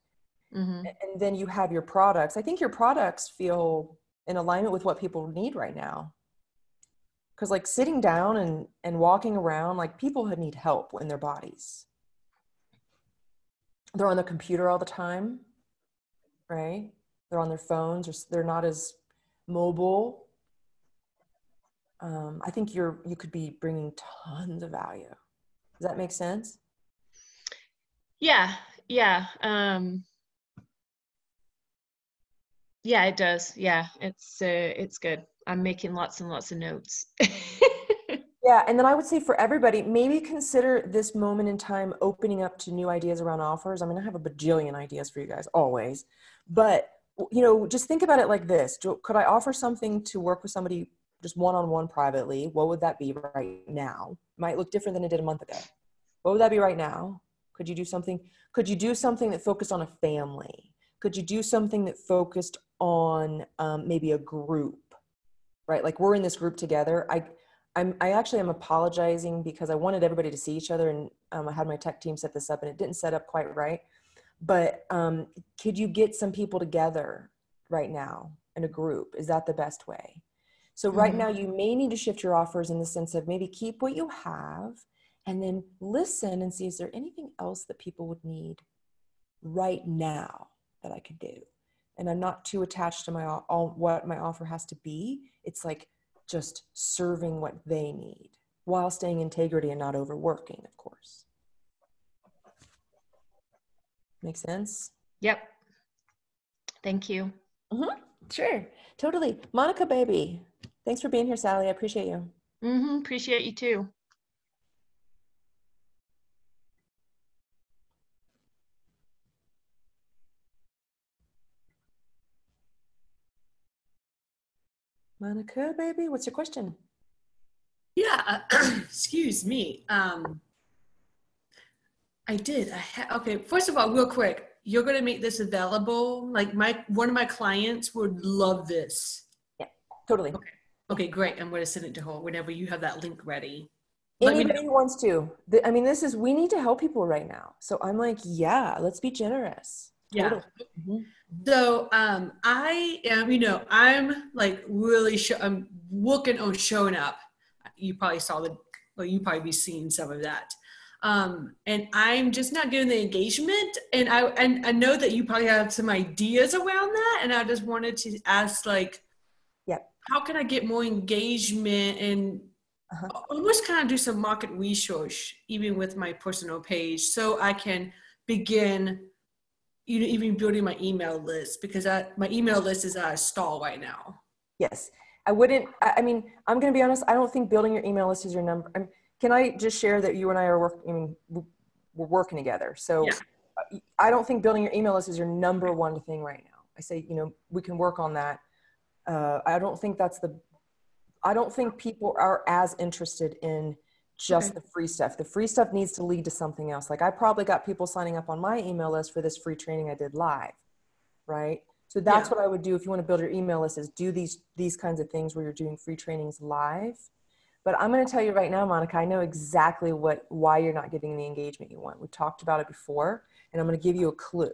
Mm-hmm. And then you have your products. I think your products feel in alignment with what people need right now because like sitting down and and walking around like people need help in their bodies they're on the computer all the time right they're on their phones or they're not as mobile um, i think you're you could be bringing tons of value does that make sense yeah yeah um yeah, it does. Yeah, it's uh, it's good. I'm making lots and lots of notes. yeah, and then I would say for everybody, maybe consider this moment in time opening up to new ideas around offers. I mean, I have a bajillion ideas for you guys always, but you know, just think about it like this: Could I offer something to work with somebody just one-on-one privately? What would that be right now? might look different than it did a month ago. What would that be right now? Could you do something? Could you do something that focused on a family? Could you do something that focused on um, maybe a group, right? Like we're in this group together. I, I'm, I actually am apologizing because I wanted everybody to see each other and um, I had my tech team set this up and it didn't set up quite right. But um, could you get some people together right now in a group? Is that the best way? So right mm-hmm. now you may need to shift your offers in the sense of maybe keep what you have and then listen and see is there anything else that people would need right now that I could do? And I'm not too attached to my all what my offer has to be. It's like just serving what they need while staying integrity and not overworking, of course. Make sense? Yep. Thank you. Mm-hmm. Sure. Totally. Monica, baby. Thanks for being here, Sally. I appreciate you. Mm-hmm. Appreciate you too. Monica, baby, what's your question? Yeah, uh, excuse me. Um, I did. I ha- okay. First of all, real quick, you're going to make this available. Like my one of my clients would love this. Yeah, totally. Okay. Okay, great. I'm going to send it to her whenever you have that link ready. Anybody who wants to. I mean, this is we need to help people right now. So I'm like, yeah, let's be generous. Yeah. Totally. Mm-hmm. So um, I am, you know, I'm like really, sh- I'm working on showing up. You probably saw the, well, you probably be seeing some of that. Um, and I'm just not getting the engagement. And I and I know that you probably have some ideas around that. And I just wanted to ask, like, how can I get more engagement and uh-huh. almost kind of do some market research, even with my personal page, so I can begin you know, even building my email list because I, my email list is at a stall right now. Yes. I wouldn't, I, I mean, I'm going to be honest. I don't think building your email list is your number. I'm, can I just share that you and I are working, I mean, we're working together. So yeah. I don't think building your email list is your number one thing right now. I say, you know, we can work on that. Uh, I don't think that's the, I don't think people are as interested in just okay. the free stuff. The free stuff needs to lead to something else. Like I probably got people signing up on my email list for this free training I did live, right? So that's yeah. what I would do if you want to build your email list is do these these kinds of things where you're doing free trainings live. But I'm going to tell you right now, Monica, I know exactly what why you're not getting the engagement you want. We talked about it before, and I'm going to give you a clue.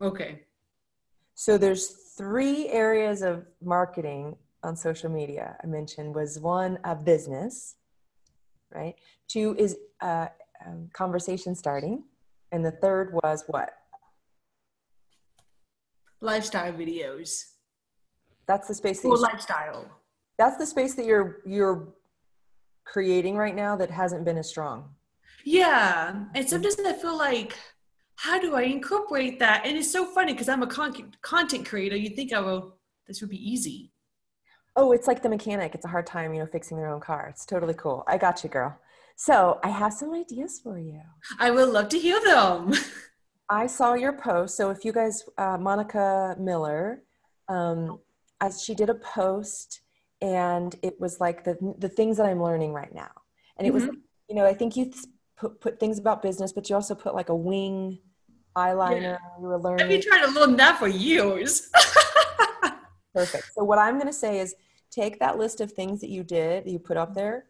Okay. So there's three areas of marketing on social media I mentioned was one a business, right? Two is uh, um, conversation starting. And the third was what? Lifestyle videos. That's the space. That well, lifestyle. That's the space that you're you're creating right now that hasn't been as strong. Yeah, and sometimes I feel like, how do I incorporate that? And it's so funny because I'm a con- content creator. You think I will? This would be easy oh, it's like the mechanic. It's a hard time, you know, fixing their own car. It's totally cool. I got you, girl. So I have some ideas for you. I would love to hear them. I saw your post. So if you guys, uh, Monica Miller, um, as she did a post, and it was like the the things that I'm learning right now, and it mm-hmm. was, you know, I think you put put things about business, but you also put like a wing eyeliner. Yeah. You were learning. I've been trying to learn that for years. Perfect. So what I'm going to say is take that list of things that you did, that you put up there,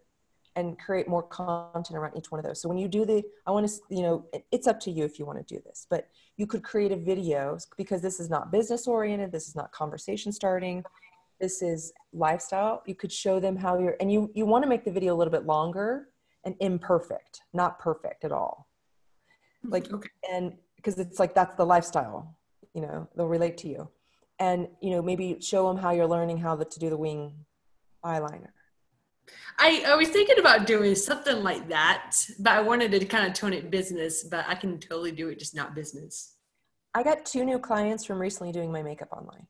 and create more content around each one of those. So when you do the, I want to, you know, it's up to you if you want to do this, but you could create a video because this is not business oriented. This is not conversation starting. This is lifestyle. You could show them how you're, and you, you want to make the video a little bit longer and imperfect, not perfect at all. Hmm, like, okay. and because it's like, that's the lifestyle, you know, they'll relate to you. And you know maybe show them how you're learning how to do the wing eyeliner. I, I was thinking about doing something like that but i wanted to kind of tone it business but i can totally do it just not business. I got two new clients from recently doing my makeup online.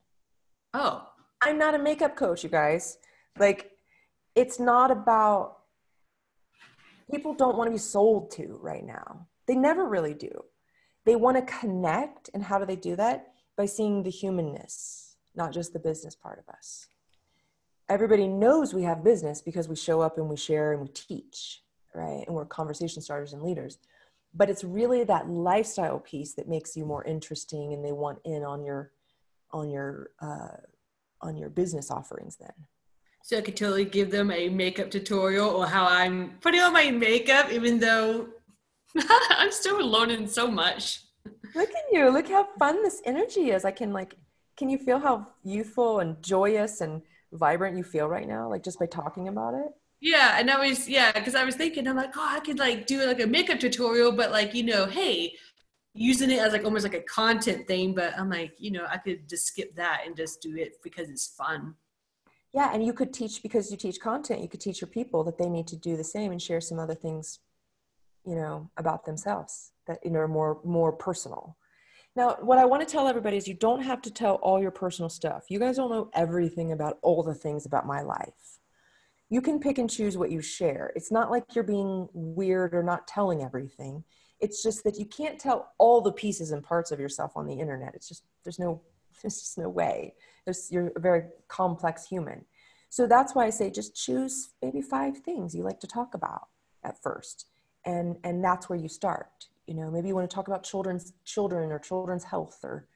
Oh. I'm not a makeup coach you guys. Like it's not about people don't want to be sold to right now they never really do they want to connect and how do they do that by seeing the humanness, not just the business part of us. Everybody knows we have business because we show up and we share and we teach, right? And we're conversation starters and leaders. But it's really that lifestyle piece that makes you more interesting and they want in on your on your uh, on your business offerings then. So I could totally give them a makeup tutorial or how I'm putting on my makeup, even though I'm still learning so much. Look at you. Look how fun this energy is. I can like, can you feel how youthful and joyous and vibrant you feel right now? Like just by talking about it? Yeah. And I was, yeah, because I was thinking, I'm like, oh, I could like do like a makeup tutorial, but like, you know, hey, using it as like almost like a content thing. But I'm like, you know, I could just skip that and just do it because it's fun. Yeah. And you could teach because you teach content, you could teach your people that they need to do the same and share some other things, you know, about themselves that, you know, are more, more personal. Now, what I want to tell everybody is you don't have to tell all your personal stuff. You guys don't know everything about all the things about my life. You can pick and choose what you share. It's not like you're being weird or not telling everything. It's just that you can't tell all the pieces and parts of yourself on the internet. It's just, there's no, there's just no way. There's, you're a very complex human. So that's why I say just choose maybe five things you like to talk about at first. And, and that's where you start you know maybe you want to talk about children's children or children's health or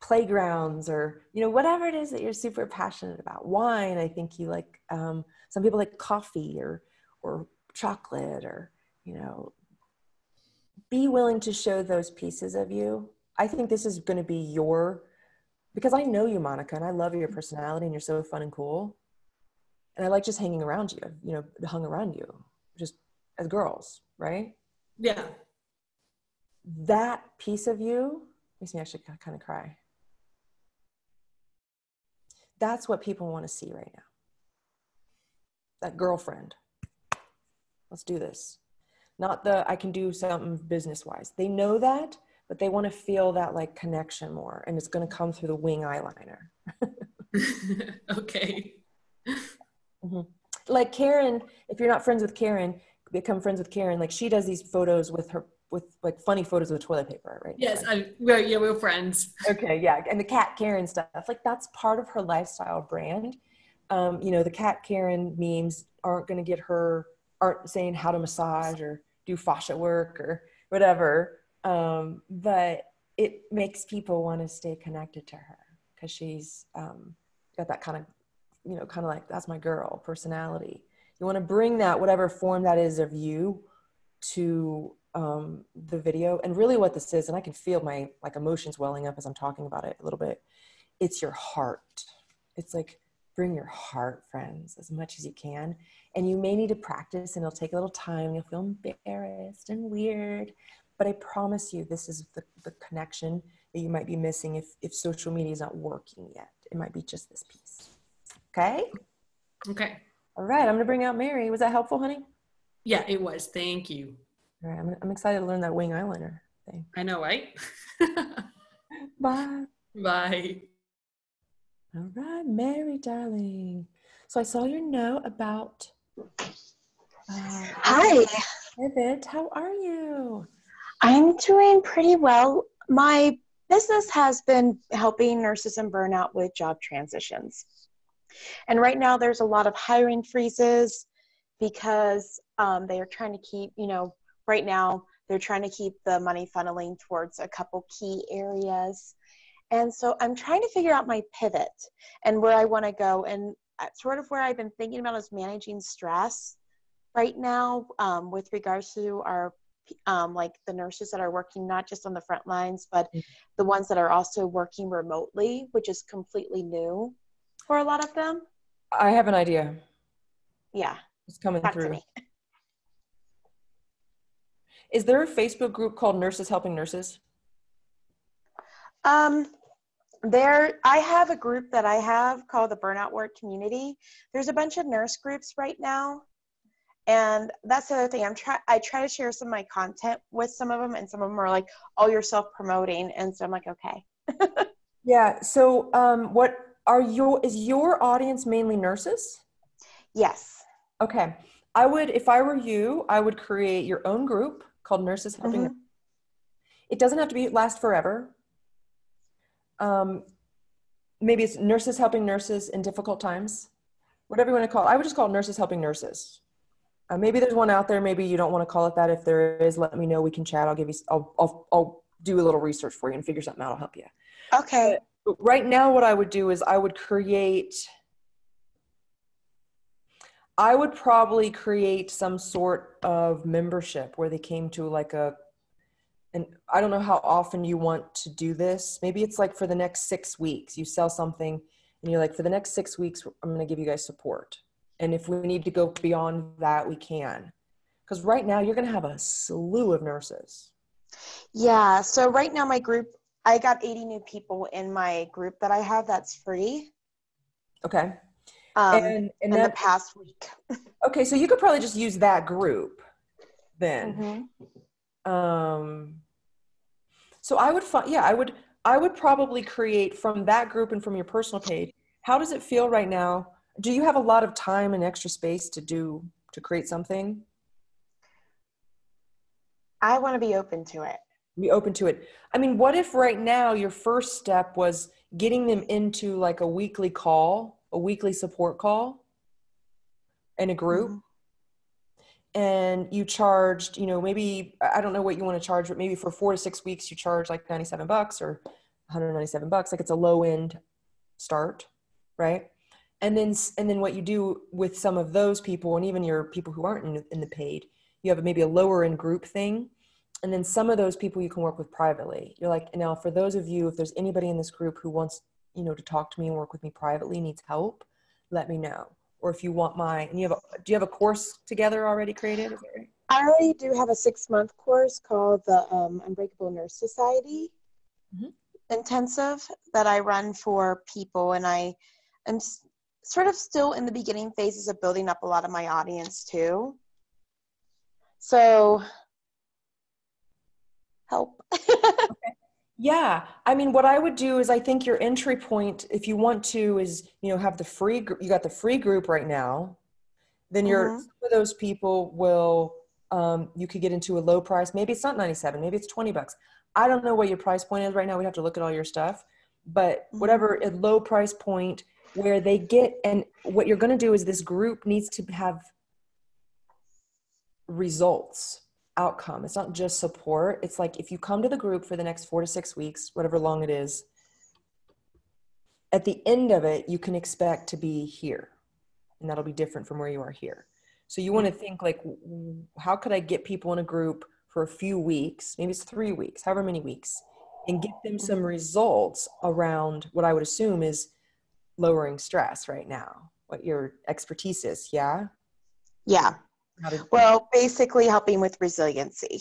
playgrounds or you know whatever it is that you're super passionate about wine i think you like um, some people like coffee or or chocolate or you know be willing to show those pieces of you i think this is going to be your because i know you monica and i love your personality and you're so fun and cool and i like just hanging around you you know hung around you just as girls right yeah that piece of you makes me actually kind of cry. That's what people want to see right now. That girlfriend. Let's do this. Not the I can do something business wise. They know that, but they want to feel that like connection more. And it's going to come through the wing eyeliner. okay. Mm-hmm. Like Karen, if you're not friends with Karen, become friends with Karen. Like she does these photos with her with like funny photos with toilet paper, right? Yes, I, we're, yeah, we're friends. Okay, yeah, and the cat Karen stuff, like that's part of her lifestyle brand. Um, you know, the cat Karen memes aren't going to get her, aren't saying how to massage or do fascia work or whatever, um, but it makes people want to stay connected to her because she's um, got that kind of, you know, kind of like that's my girl personality. You want to bring that, whatever form that is of you, to um, the video and really what this is and i can feel my like emotions welling up as i'm talking about it a little bit it's your heart it's like bring your heart friends as much as you can and you may need to practice and it'll take a little time you'll feel embarrassed and weird but i promise you this is the, the connection that you might be missing if if social media is not working yet it might be just this piece okay okay all right i'm gonna bring out mary was that helpful honey yeah it was thank you all right, I'm, I'm excited to learn that wing eyeliner thing. I know, right? Bye. Bye. All right, Mary, darling. So I saw your note about. Uh, Hi. David, how are you? I'm doing pretty well. My business has been helping nurses in burnout with job transitions. And right now, there's a lot of hiring freezes because um, they are trying to keep, you know, right now they're trying to keep the money funneling towards a couple key areas and so i'm trying to figure out my pivot and where i want to go and uh, sort of where i've been thinking about is managing stress right now um, with regards to our um, like the nurses that are working not just on the front lines but mm-hmm. the ones that are also working remotely which is completely new for a lot of them i have an idea yeah it's coming Talk through is there a Facebook group called Nurses Helping Nurses? Um, there, I have a group that I have called the Burnout Ward Community. There's a bunch of nurse groups right now, and that's the other thing. I'm try I try to share some of my content with some of them, and some of them are like, "Oh, you're self promoting," and so I'm like, "Okay." yeah. So, um, what are your is your audience mainly nurses? Yes. Okay. I would, if I were you, I would create your own group called Nurses Helping. Mm-hmm. It doesn't have to be last forever. Um, maybe it's nurses helping nurses in difficult times, whatever you want to call it. I would just call it nurses helping nurses. Uh, maybe there's one out there. Maybe you don't want to call it that. If there is, let me know. We can chat. I'll give you. I'll I'll, I'll do a little research for you and figure something out. I'll help you. Okay. But right now, what I would do is I would create I would probably create some sort of membership where they came to like a and I don't know how often you want to do this. Maybe it's like for the next 6 weeks you sell something and you're like for the next 6 weeks I'm going to give you guys support. And if we need to go beyond that we can. Cuz right now you're going to have a slew of nurses. Yeah, so right now my group I got 80 new people in my group that I have that's free. Okay. Um, and, and in that, the past week. okay, so you could probably just use that group then. Mm-hmm. Um, so I would find, yeah, I would, I would probably create from that group and from your personal page. How does it feel right now? Do you have a lot of time and extra space to do to create something? I want to be open to it be open to it. I mean, what if right now your first step was getting them into like a weekly call, a weekly support call in a group? Mm-hmm. And you charged, you know, maybe I don't know what you want to charge, but maybe for four to six weeks you charge like 97 bucks or 197 bucks. Like it's a low end start, right? And then and then what you do with some of those people and even your people who aren't in, in the paid, you have maybe a lower end group thing. And then some of those people you can work with privately. You're like now for those of you if there's anybody in this group who wants you know to talk to me and work with me privately needs help let me know. Or if you want my and you have a do you have a course together already created? Right? i already do have a six month course called the um, unbreakable nurse society mm-hmm. intensive that i run for people. And i am sort of still in the beginning phases of building up a lot of my audience too so help. okay. Yeah, I mean, what I would do is I think your entry point, if you want to, is you know have the free. Group you got the free group right now. Then your mm-hmm. some of those people will um, you could get into a low price. Maybe it's not ninety seven. Maybe it's twenty bucks. I don't know what your price point is right now. We have to look at all your stuff, but mm-hmm. whatever a low price point where they get and what you're going to do is this group needs to have results outcome. It's not just support. It's like if you come to the group for the next four to six weeks, whatever long it is, at the end of it, you can expect to be here. And that'll be different from where you are here. So you want to mm. think like, how could I get people in a group for a few weeks, maybe it's three weeks, however many weeks, and get them some mm-hmm. results around what I would assume is lowering stress right now, what your expertise is. Yeah. Yeah. Well, basically, helping with resiliency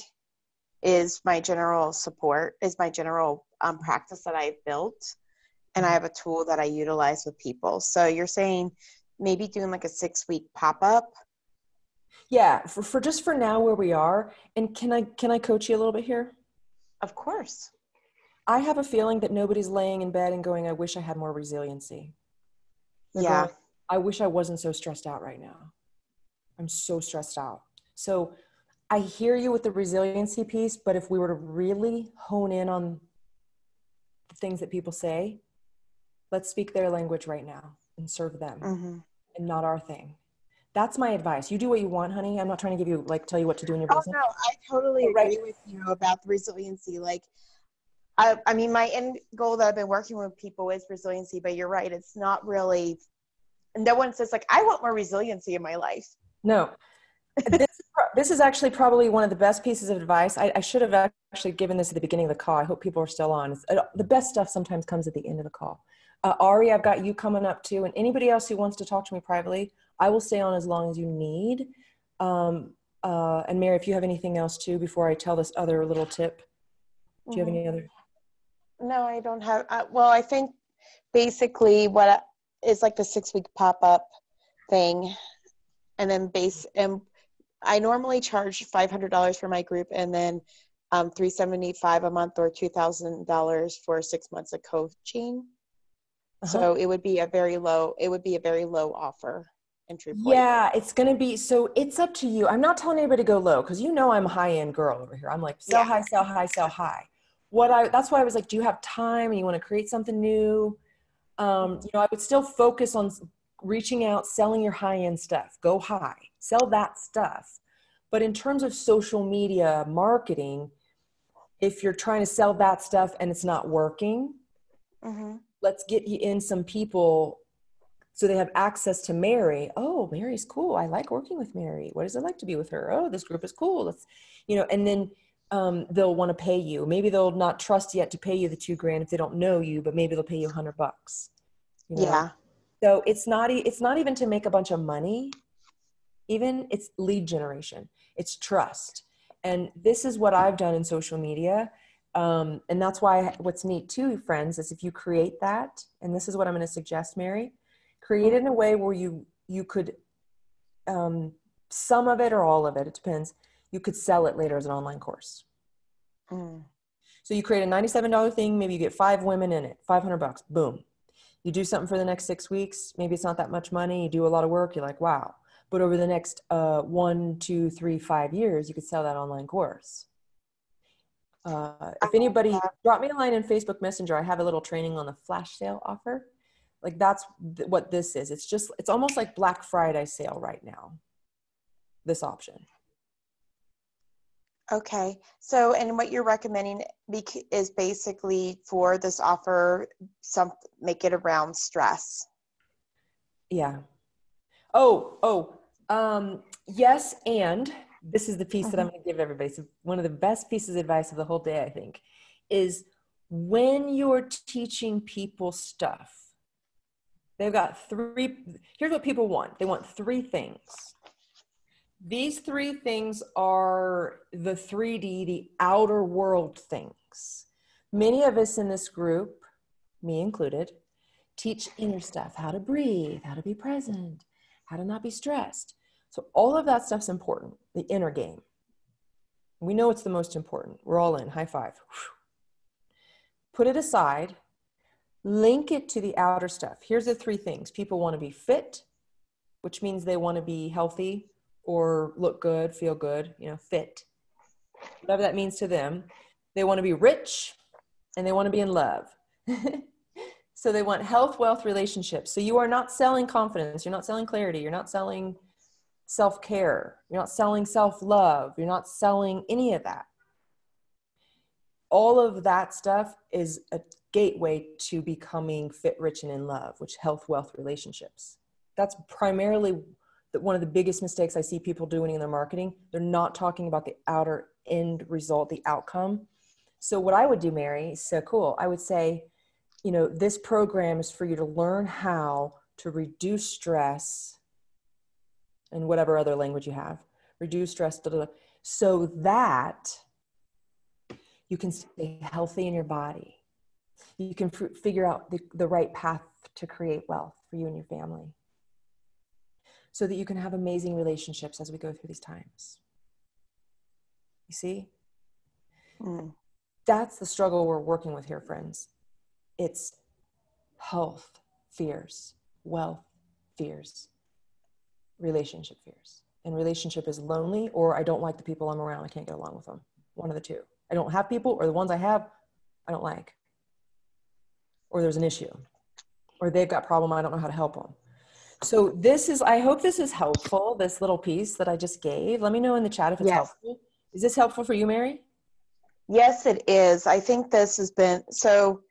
is my general support, is my general um, practice that I've built. And I have a tool that I utilize with people. So you're saying maybe doing like a six week pop up? Yeah, for, for just for now where we are. And can I can I coach you a little bit here? Of course. I have a feeling that nobody's laying in bed and going, I wish I had more resiliency. Yeah. Going, I wish I wasn't so stressed out right now. I'm so stressed out. So I hear you with the resiliency piece, but if we were to really hone in on the things that people say, let's speak their language right now and serve them mm-hmm. and not our thing. That's my advice. You do what you want, honey. I'm not trying to give you like tell you what to do in your business. Oh no, I totally agree with you about the resiliency. Like I, I mean, my end goal that I've been working with people is resiliency, but you're right. It's not really, no one says like, I want more resiliency in my life. No. this, this is actually probably one of the best pieces of advice. I, I, should have actually given this at the beginning of the call. I hope people are still on. Uh, the best stuff sometimes comes at the end of the call. Uh, Ari, I've got you coming up too, and anybody else who wants to talk to me privately, I will stay on as long as you need. Um, uh, and Mary, if you have anything else too, before I tell this other little tip, do you have any other? No, I don't have. Uh, well, I think basically what what is like the six week pop up thing and then base and I normally charge five hundred dollars for my group, and then um, three seventy five a month or two thousand dollars for six months of coaching. Uh-huh. So it would be a very low. It would be a very low offer entry point. Yeah, it's gonna be. So it's up to you. I'm not telling anybody to go low because you know I'm a high end girl over here. I'm like sell yeah. high, sell high, sell high. What I that's why I was like, do you have time and you want to create something new? Um, you know, I would still focus on reaching out, selling your high end stuff, go high, sell that stuff. But in terms of social media marketing, if you're trying to sell that stuff and it's not working, mm-hmm. let's get you in some people So they have access to Mary. Oh, Mary's cool. I like working with Mary. What is it like to be with her? Oh, this group is cool. Let's, you know, and then um, they'll want to pay you. Maybe they'll not trust yet to pay you the two grand if they don't know you, but maybe they'll pay you a hundred bucks. You know? Yeah. So it's not it's not even to make a bunch of money. Even it's lead generation. It's trust. And this is what I've done in social media. Um, and that's why what's neat too, friends, is if you create that, and this is what I'm going to suggest, Mary, create it in a way where you you could um, some of it or all of it, it depends you could sell it later as an online course. Mm. So you create a $97 thing, maybe you get five women in it, 500 bucks, boom. You do something for the next six weeks, maybe it's not that much money, you do a lot of work, you're like, wow. But over the next uh, one, two, three, five years, you could sell that online course. Uh, if anybody drop me a line in Facebook Messenger, I have a little training on the flash sale offer. Like that's th- what this is. It's just, it's almost like Black Friday sale right now. This option. Okay, so and what you're recommending is basically for this offer, some make it around stress. Yeah. Oh, oh, um, yes, and this is the piece mm-hmm. that I'm going to give everybody. So one of the best pieces of advice of the whole day, I think, is when you're teaching people stuff. They've got three. Here's what people want. They want three things these three things are the 3D, the outer world things. Many of us in this group, me included, teach inner stuff how to breathe, how to be present, how to not be stressed. So, all of that stuff's important, the inner game. We know it's the most important. We're all in. High five. Put it aside, link it to the outer stuff. Here's the three things people want to be fit, which means they want to be healthy, or look good, feel good, you know, fit, whatever that means to them. They want to be rich and they want to be in love. so they want health, wealth, relationships. So you are not selling confidence, you're not selling clarity, you're not selling self care, you're not selling self love, you're not selling any of that. All of that stuff is a gateway to becoming fit, rich, and in love, which health, wealth, relationships. That's primarily one of the biggest mistakes I see people doing in their marketing, they're not talking about the outer end result, the outcome. So what I would do, Mary, so cool. I would say, you know, this program is for you to learn how to reduce stress and whatever other language you have, reduce stress, so that you can stay healthy in your body. You can f- figure out the, the right path to create wealth for you and your family so that you can have amazing relationships as we go through these times. You see? Mm. That's the struggle we're working with here, friends. It's health fears, wealth fears, relationship fears. And relationship is lonely, or I don't like the people I'm around. I can't get along with them. One of the two. I don't have people, or the ones I have, I don't like. Or there's an issue, or they've got problem. I don't know how to help them so this is, I hope this is helpful, this little piece that I just gave. Let me know in the chat if it's yes. helpful. Is this helpful for you, Mary? Yes, it is. I think this has been, so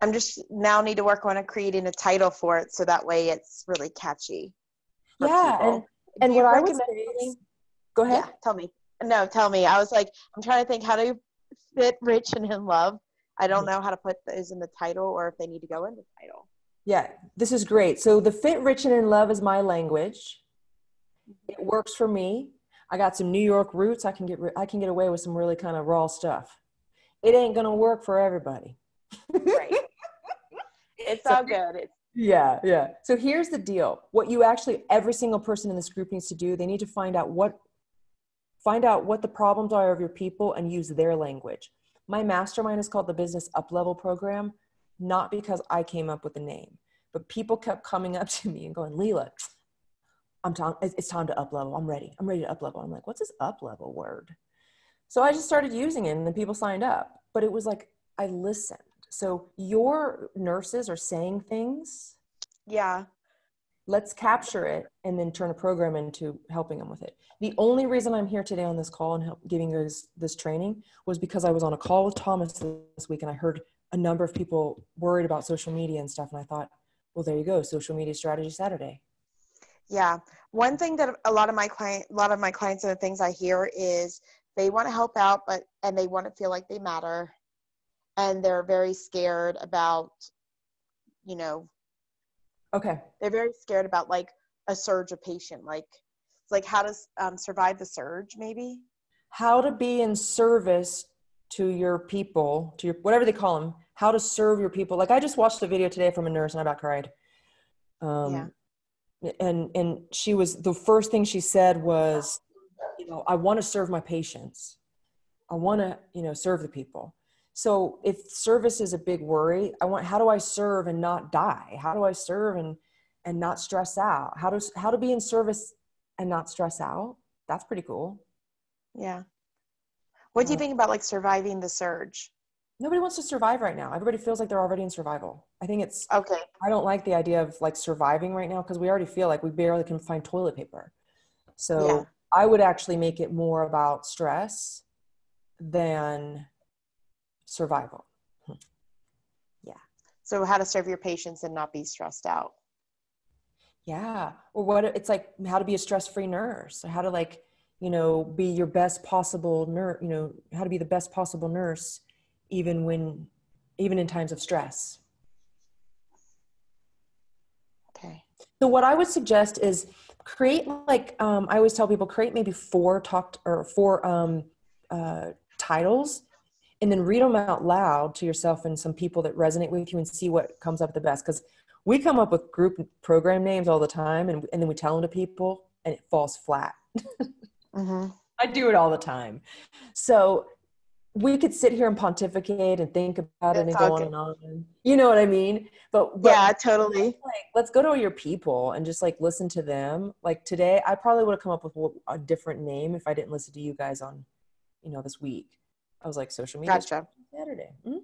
I'm just now need to work on creating a title for it so that way it's really catchy. Yeah. People. And, and what I would say, go ahead. Yeah, tell me. No, tell me. I was like, I'm trying to think how to fit rich and in love. I don't mm-hmm. know how to put those in the title or if they need to go in the title. Yeah, this is great. So the fit, rich, and in love is my language. It works for me. I got some New York roots. I can get I can get away with some really kind of raw stuff. It ain't gonna work for everybody. right. It's so, all good. It's- yeah, yeah. So here's the deal. What you actually every single person in this group needs to do, they need to find out what find out what the problems are of your people and use their language. My mastermind is called the Business Up Level Program not because I came up with the name, but people kept coming up to me and going, Lila, I'm time, it's time to up level. I'm ready. I'm ready to up level. I'm like, what's this up level word? So I just started using it and then people signed up. But it was like, I listened. So your nurses are saying things. Yeah. Let's capture it and then turn a program into helping them with it. The only reason I'm here today on this call and help, giving this, this training was because I was on a call with Thomas this week and I heard a number of people worried about social media and stuff. And I thought, well, there you go, social media strategy Saturday. Yeah. One thing that a lot of my client, a lot of my clients and the things I hear is they want to help out, but and they want to feel like they matter, and they're very scared about, you know. Okay. They're very scared about like a surge of patient, like like how to um, survive the surge, maybe. How to be in service to your people, to your whatever they call them. How to serve your people. Like I just watched a video today from a nurse and I about cried. Um, yeah. and and she was the first thing she said was you know i want to serve my patients. I want to you know serve the people. So if service is a big worry i want how do i serve and not die? How do i serve and and not stress out? How does how to be in service and not stress out? That's pretty cool. Yeah what do you think about like surviving the surge nobody wants to survive right now. Everybody feels like they're already in survival. I think it's okay. I don't like the idea of like surviving right now because we already feel like we barely can find toilet paper. So yeah. I would actually make it more about stress than survival. Hmm. Yeah. So how to serve your patients and not be stressed out. Yeah. Or what it's like how to be a stress-free nurse. or How to like, you know, be your best possible nurse, you know, how to be the best possible nurse even when even in times of stress. Okay. So what i would suggest is create like um, i always tell people create maybe four talked or four um, uh, titles and then read them out loud to yourself and some people that resonate with you and see what comes up the best. Because we come up with group program names all the time and, and then we tell them to people and it falls flat mm-hmm. i do it all the time so we could sit here and pontificate and think about it and go on and on. You know what I mean? But, but yeah, totally. Like, let's go to your people and just like listen to them. Like today, I probably would have come up with a different name if I didn't listen to you guys on, you know, this week. I was like social media gotcha. Saturday. Mm-hmm.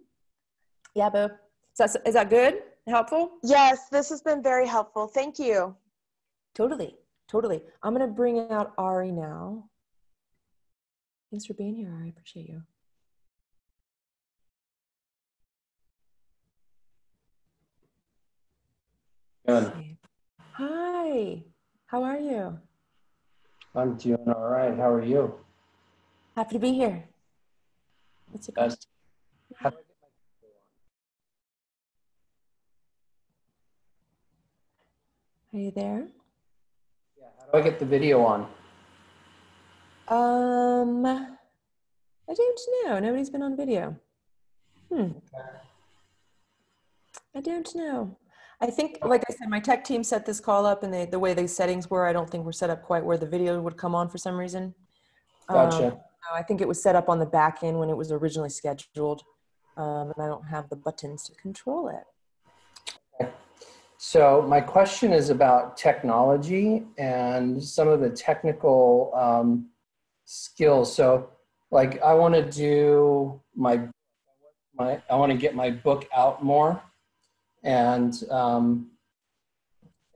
Yeah, boo. Is that, is that good? Helpful? Yes, this has been very helpful. Thank you. Totally, totally. I'm gonna bring out Ari now. Thanks for being here, Ari. I appreciate you. Hi. How are you? I'm doing all right. How are you? Happy to be here. What's your question? Are you there? Do I get the video on? Um, I don't know. Nobody's been on video. Hmm. I don't know. I think, like I said, my tech team set this call up, and they, the way the settings were, I don't think we're set up quite where the video would come on for some reason. Gotcha. Um, I think it was set up on the back end when it was originally scheduled, um, and I don't have the buttons to control it. So my question is about technology and some of the technical um, skills. So, like, I want to do my my I want to get my book out more and um,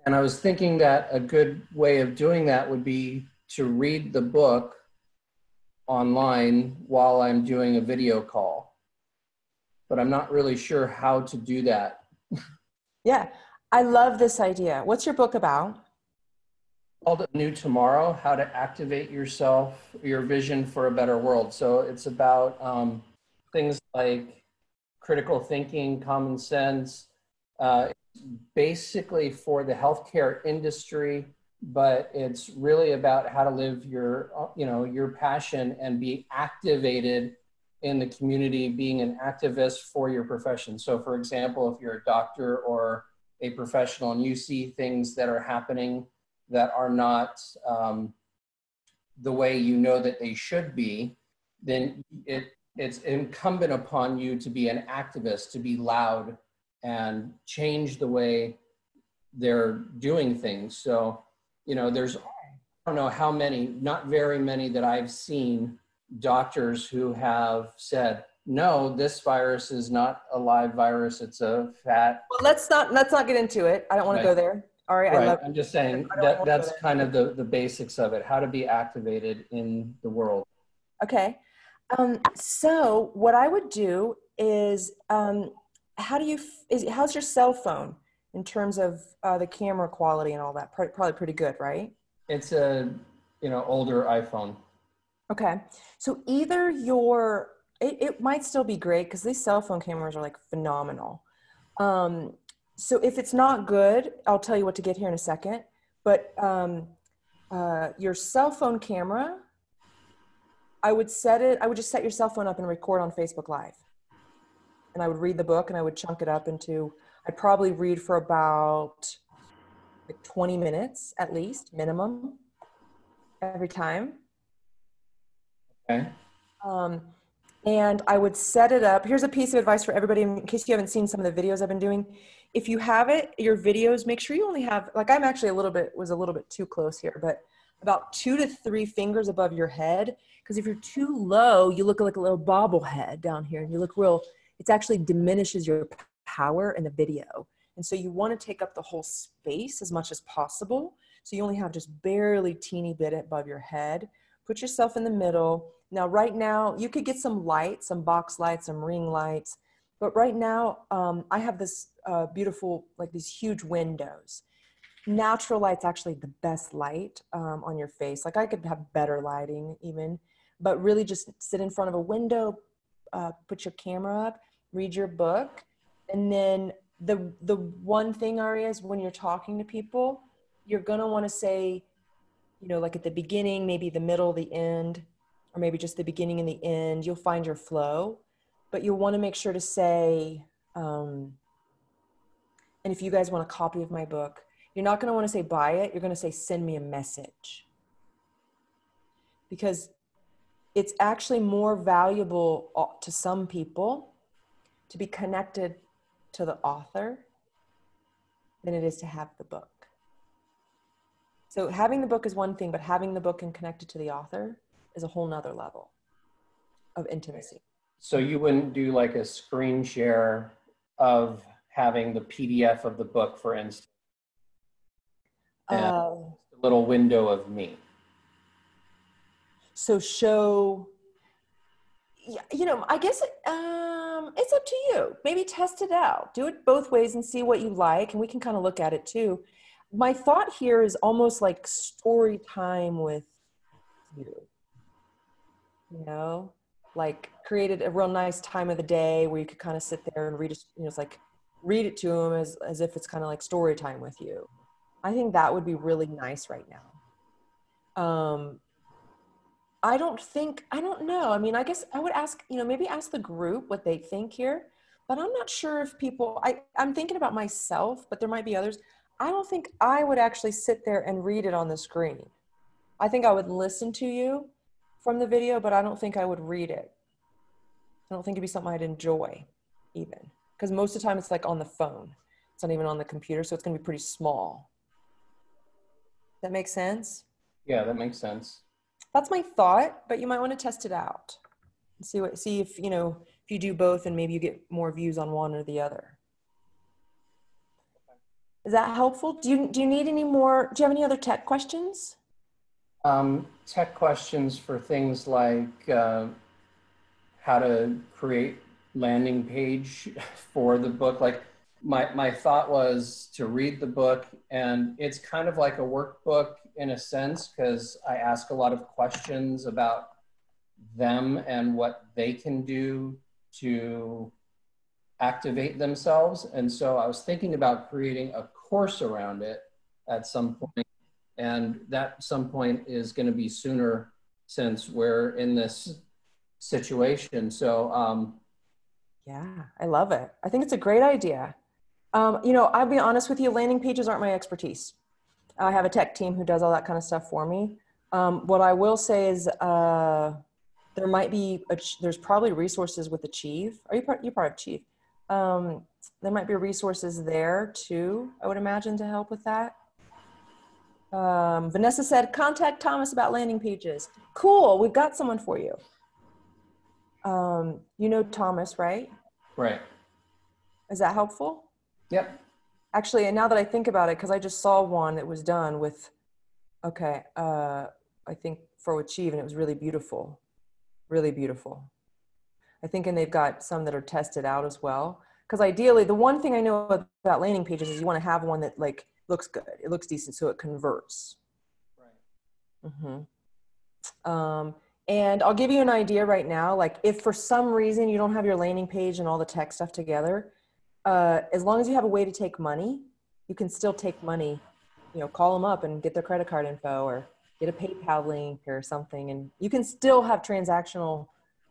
and I was thinking that a good way of doing that would be to read the book online while I'm doing a video call. But I'm not really sure how to do that. yeah, I love this idea. What's your book about? Called New Tomorrow How to Activate Yourself, Your Vision for a Better World. So it's about um, things like critical thinking, common sense, uh, basically for the healthcare industry, but it's really about how to live your, you know, your passion and be activated in the community, being an activist for your profession. So, for example, if you're a doctor or a professional and you see things that are happening that are not um, the way you know that they should be, then it, it's incumbent upon you to be an activist, to be loud, and change the way they're doing things. So, you know, there's, I don't know how many, not very many that I've seen doctors who have said, no, this virus is not a live virus. It's a fat. Well, let's not, let's not get into it. I don't want right. to go there. All right. right. I am just saying that that's kind of the, the basics of it, how to be activated in the world. Okay. Um, so what I would do is um, how do you is how's your cell phone in terms of uh, the camera quality and all that? Probably pretty good, right? It's a you know older iPhone. Okay, so either your it, it might still be great because these cell phone cameras are like phenomenal. Um, so if it's not good, I'll tell you what to get here in a second. But um, uh, your cell phone camera, I would set it. I would just set your cell phone up and record on Facebook Live, and I would read the book and I would chunk it up into. I'd probably read for about like 20 minutes at least, minimum, every time. Okay. Um, and I would set it up. Here's a piece of advice for everybody in case you haven't seen some of the videos I've been doing. If you have it, your videos, make sure you only have, like I'm actually a little bit, was a little bit too close here, but about two to three fingers above your head. Because if you're too low, you look like a little bobblehead down here and you look real, it actually diminishes your power in the video. And so you want to take up the whole space as much as possible. So you only have just barely teeny bit above your head. Put yourself in the middle now, right now, you could get some lights, some box lights, some ring lights. But right now, um, I have this uh, beautiful, like these huge windows. Natural light's actually the best light um, on your face. Like I could have better lighting even, but really just sit in front of a window, uh, put your camera up, read your book, and then the the one thing Ari is when you're talking to people, you're gonna want to say, you know, like at the beginning, maybe the middle, the end, or maybe just the beginning and the end, you'll find your flow. But you'll want to make sure to say, um, and if you guys want a copy of my book, you're not going to want to say buy it. You're going to say send me a message. Because it's actually more valuable uh, to some people to be connected to the author than it is to have the book. So having the book is one thing, but having the book and connected to the author is a whole nother level of intimacy. So you wouldn't do like a screen share of having the PDF of the book, for instance, and uh, a little window of me. So show, you know, I guess um, it's up to you. Maybe test it out. Do it both ways and see what you like, and we can kind of look at it too. My thought here is almost like story time with you you know, like created a real nice time of the day where you could kind of sit there and read it, you know, it's like read it to them as, as if it's kind of like story time with you. I think that would be really nice right now. Um, I don't think, I don't know. I mean, I guess I would ask, you know, maybe ask the group what they think here, but I'm not sure if people, I, I'm thinking about myself, but there might be others. I don't think I would actually sit there and read it on the screen. I think I would listen to you from the video, but I don't think I would read it. I don't think it'd be something I'd enjoy even because most of the time it's like on the phone. It's not even on the computer, so it's going to be pretty small. That makes sense? Yeah, that makes sense. That's my thought, but you might want to test it out. See what see if, you know, if you do both and maybe you get more views on one or the other. Is that helpful? Do you do you need any more do you have any other tech questions? Um, tech questions for things like uh, how to create landing page for the book. Like my, my thought was to read the book and it's kind of like a workbook in a sense because I ask a lot of questions about them and what they can do to activate themselves. And so I was thinking about creating a course around it at some point and that some point is going to be sooner since we're in this situation. So, um, yeah, I love it. I think it's a great idea. Um, you know, I'll be honest with you, landing pages aren't my expertise. I have a tech team who does all that kind of stuff for me. Um, what I will say is uh, there might be, a, there's probably resources with Achieve. Are you part, you're part of Achieve? Um, there might be resources there too, I would imagine, to help with that. Um, Vanessa said, contact Thomas about landing pages. Cool, we've got someone for you. Um, you know Thomas, right? Right. Is that helpful? Yep. Actually, and now that I think about it, because I just saw one that was done with, okay, uh, I think for Achieve, and it was really beautiful, really beautiful. I think, and they've got some that are tested out as well because ideally the one thing i know about landing pages is you want to have one that like looks good. It looks decent so it converts. Right. Mm-hmm. um, and i'll give you an idea right now like if for some reason you don't have your landing page and all the tech stuff together uh, as long as you have a way to take money you can still take money you know call them up and get their credit card info or get a paypal link or something. And you can still have transactional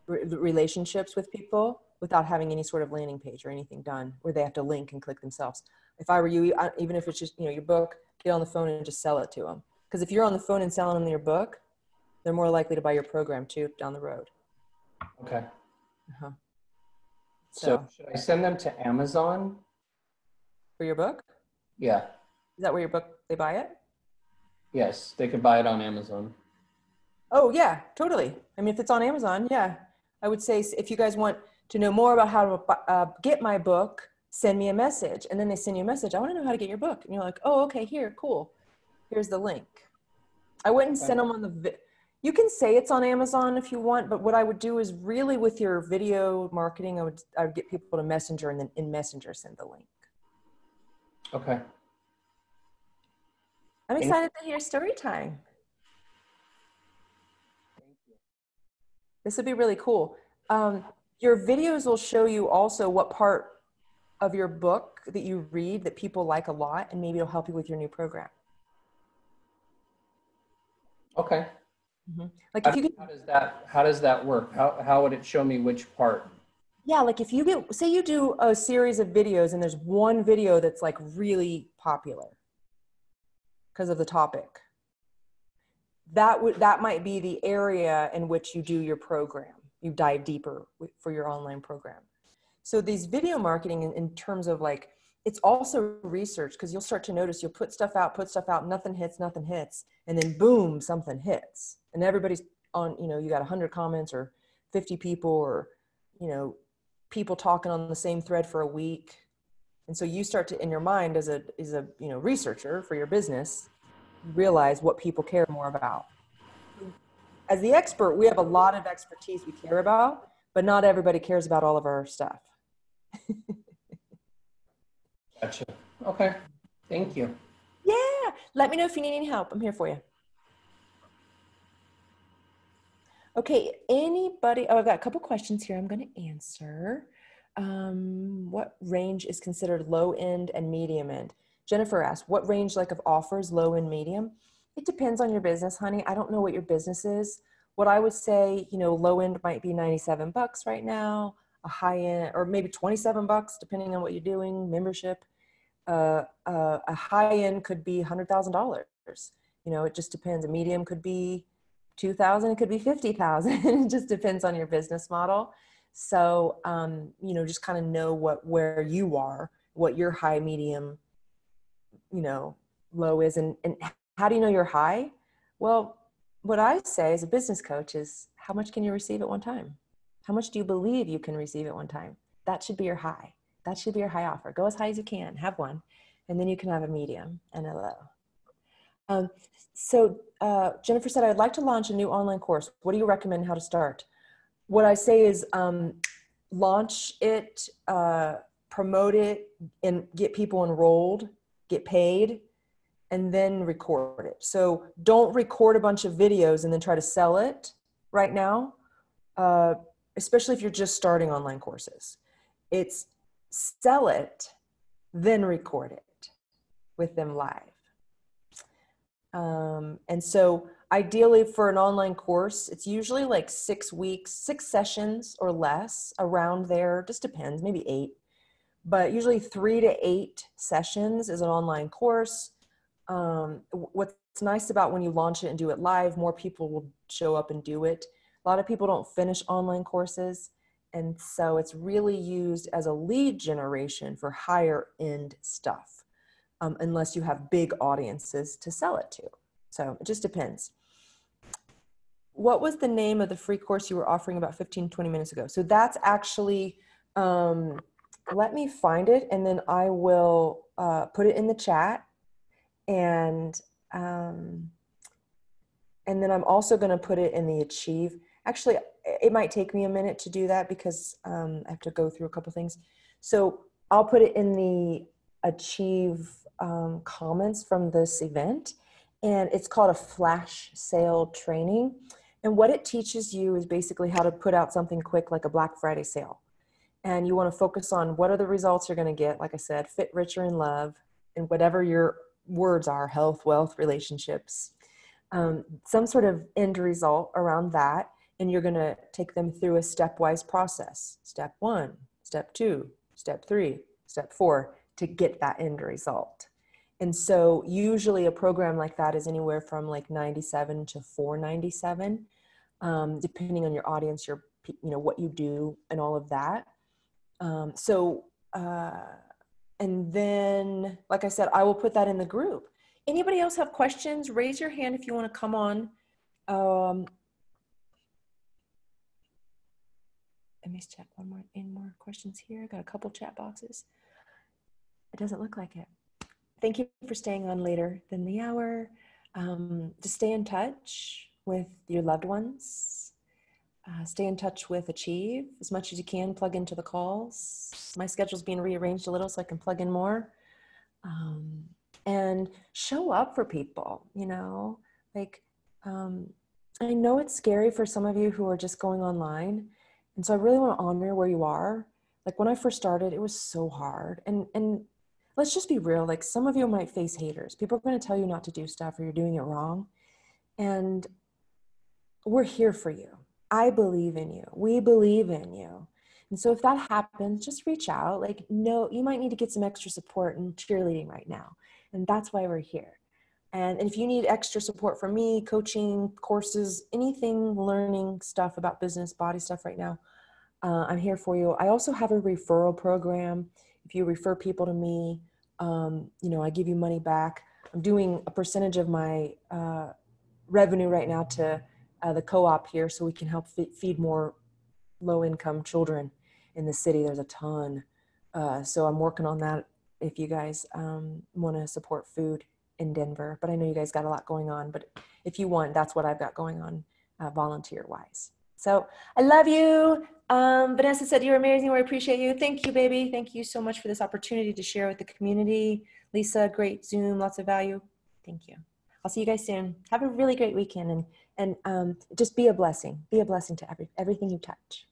re- relationships with people without having any sort of landing page or anything done where they have to link and click themselves. If I were you, even if it's just, you know, your book, get on the phone and just sell it to them. Because if you're on the phone and selling them your book, they're more likely to buy your program too down the road. Okay. Uh-huh. So, so should I send them to Amazon? For your book? Yeah. Is that where your book, they buy it? Yes, they could buy it on Amazon. Oh yeah, totally. I mean, if it's on Amazon, yeah, I would say if you guys want to know more about how to uh, get my book, send me a message. And then they send you a message. I want to know how to get your book. And you're like, oh, okay, here, cool. Here's the link. I wouldn't send them on the, vi- you can say it's on Amazon if you want, but what I would do is really with your video marketing, I would, I would get people to messenger and then in messenger send the link. Okay. I'm excited to hear story time. Thank you. This would be really cool. Um, your videos will show you also what part of your book that you read that people like a lot and maybe it'll help you with your new program. Okay. Mm-hmm. like if you get, how does that how does that work? How, how would it show me which part? Yeah like if you get say you do a series of videos and there's one video that's like really popular because of the topic that would that might be the area in which you do your program you dive deeper for your online program. So these video marketing in, in terms of like, it's also research because you'll start to notice you'll put stuff out, put stuff out, nothing hits, nothing hits, and then boom, something hits. And everybody's on, you know, you got 100 comments or 50 people or, you know, people talking on the same thread for a week. And so you start to, in your mind as a, as a, you know, researcher for your business, realize what people care more about as the expert, we have a lot of expertise we care about, but not everybody cares about all of our stuff. gotcha. Okay. Thank you. Yeah. Let me know if you need any help. I'm here for you. Okay. Anybody? Oh, I've got a couple questions here I'm going to answer. Um, what range is considered low end and medium end? Jennifer asked, what range like of offers, low and medium? It depends on your business, honey. I don't know what your business is. What I would say, you know, low end might be 97 bucks right now, a high end, or maybe 27 bucks, depending on what you're doing, membership. Uh, uh, a high end could be $100,000. You know, it just depends. A medium could be 2000 it could be 50000 it just depends on your business model so um, you know just kind of know what where you are what your high medium you know low is and, and how do you know you're high? Well, what I say as a business coach is how much can you receive at one time? How much do you believe you can receive at one time? That should be your high. That should be your high offer. Go as high as you can, have one, and then you can have a medium and a low. Um, so uh, Jennifer said, I'd like to launch a new online course. What do you recommend how to start? What I say is um, launch it, uh, promote it, and get people enrolled, get paid, and then record it. So don't record a bunch of videos and then try to sell it right now, uh, especially if you're just starting online courses. It's sell it, then record it with them live. Um, and so ideally for an online course, it's usually like six weeks, six sessions or less around there, just depends, maybe eight. But usually three to eight sessions is an online course um, what's nice about when you launch it and do it live, more people will show up and do it. A lot of people don't finish online courses. And so it's really used as a lead generation for higher end stuff, um, unless you have big audiences to sell it to. So it just depends. What was the name of the free course you were offering about 15, 20 minutes ago? So that's actually, um, let me find it and then I will uh, put it in the chat and um, and then I'm also going to put it in the achieve. Actually, it might take me a minute to do that because um, I have to go through a couple things. So I'll put it in the achieve um, comments from this event. And it's called a flash sale training. And what it teaches you is basically how to put out something quick like a Black Friday sale. And you want to focus on what are the results you're going to get, like I said, fit, richer, in love, and whatever your words are health, wealth, relationships, um, some sort of end result around that. And you're going to take them through a stepwise process step one, step two, step three, step four to get that end result. And so usually a program like that is anywhere from like 97 to 497, um, depending on your audience, your, you know, what you do and all of that. Um, so, uh, and then, like I said, I will put that in the group. Anybody else have questions? Raise your hand if you want to come on. Um, let me check one more, any more questions here. I got a couple chat boxes. It doesn't look like it. Thank you for staying on later than the hour. Um, to stay in touch with your loved ones. Uh, stay in touch with Achieve as much as you can. Plug into the calls. My schedule's being rearranged a little so I can plug in more. Um, and show up for people, you know, like um, I know it's scary for some of you who are just going online. And so I really want to honor where you are. Like when I first started, it was so hard. And and let's just be real. Like some of you might face haters. People are going to tell you not to do stuff or you're doing it wrong. And we're here for you. I believe in you. We believe in you. And so if that happens, just reach out. Like, no, you might need to get some extra support and cheerleading right now. And that's why we're here. And if you need extra support from me, coaching, courses, anything, learning stuff about business, body stuff right now, uh, I'm here for you. I also have a referral program. If you refer people to me, um, you know, I give you money back. I'm doing a percentage of my uh, revenue right now to uh, the co-op here so we can help feed more low income children in the city. There's a ton. Uh, so I'm working on that if you guys um, want to support food in Denver. But I know you guys got a lot going on. But if you want, that's what I've got going on uh, volunteer wise. So I love you. Um, Vanessa said you're amazing. We appreciate you. Thank you, baby. Thank you so much for this opportunity to share with the community. Lisa, great Zoom, lots of value. Thank you. I'll see you guys soon. Have a really great weekend and and um, just be a blessing. Be a blessing to every everything you touch.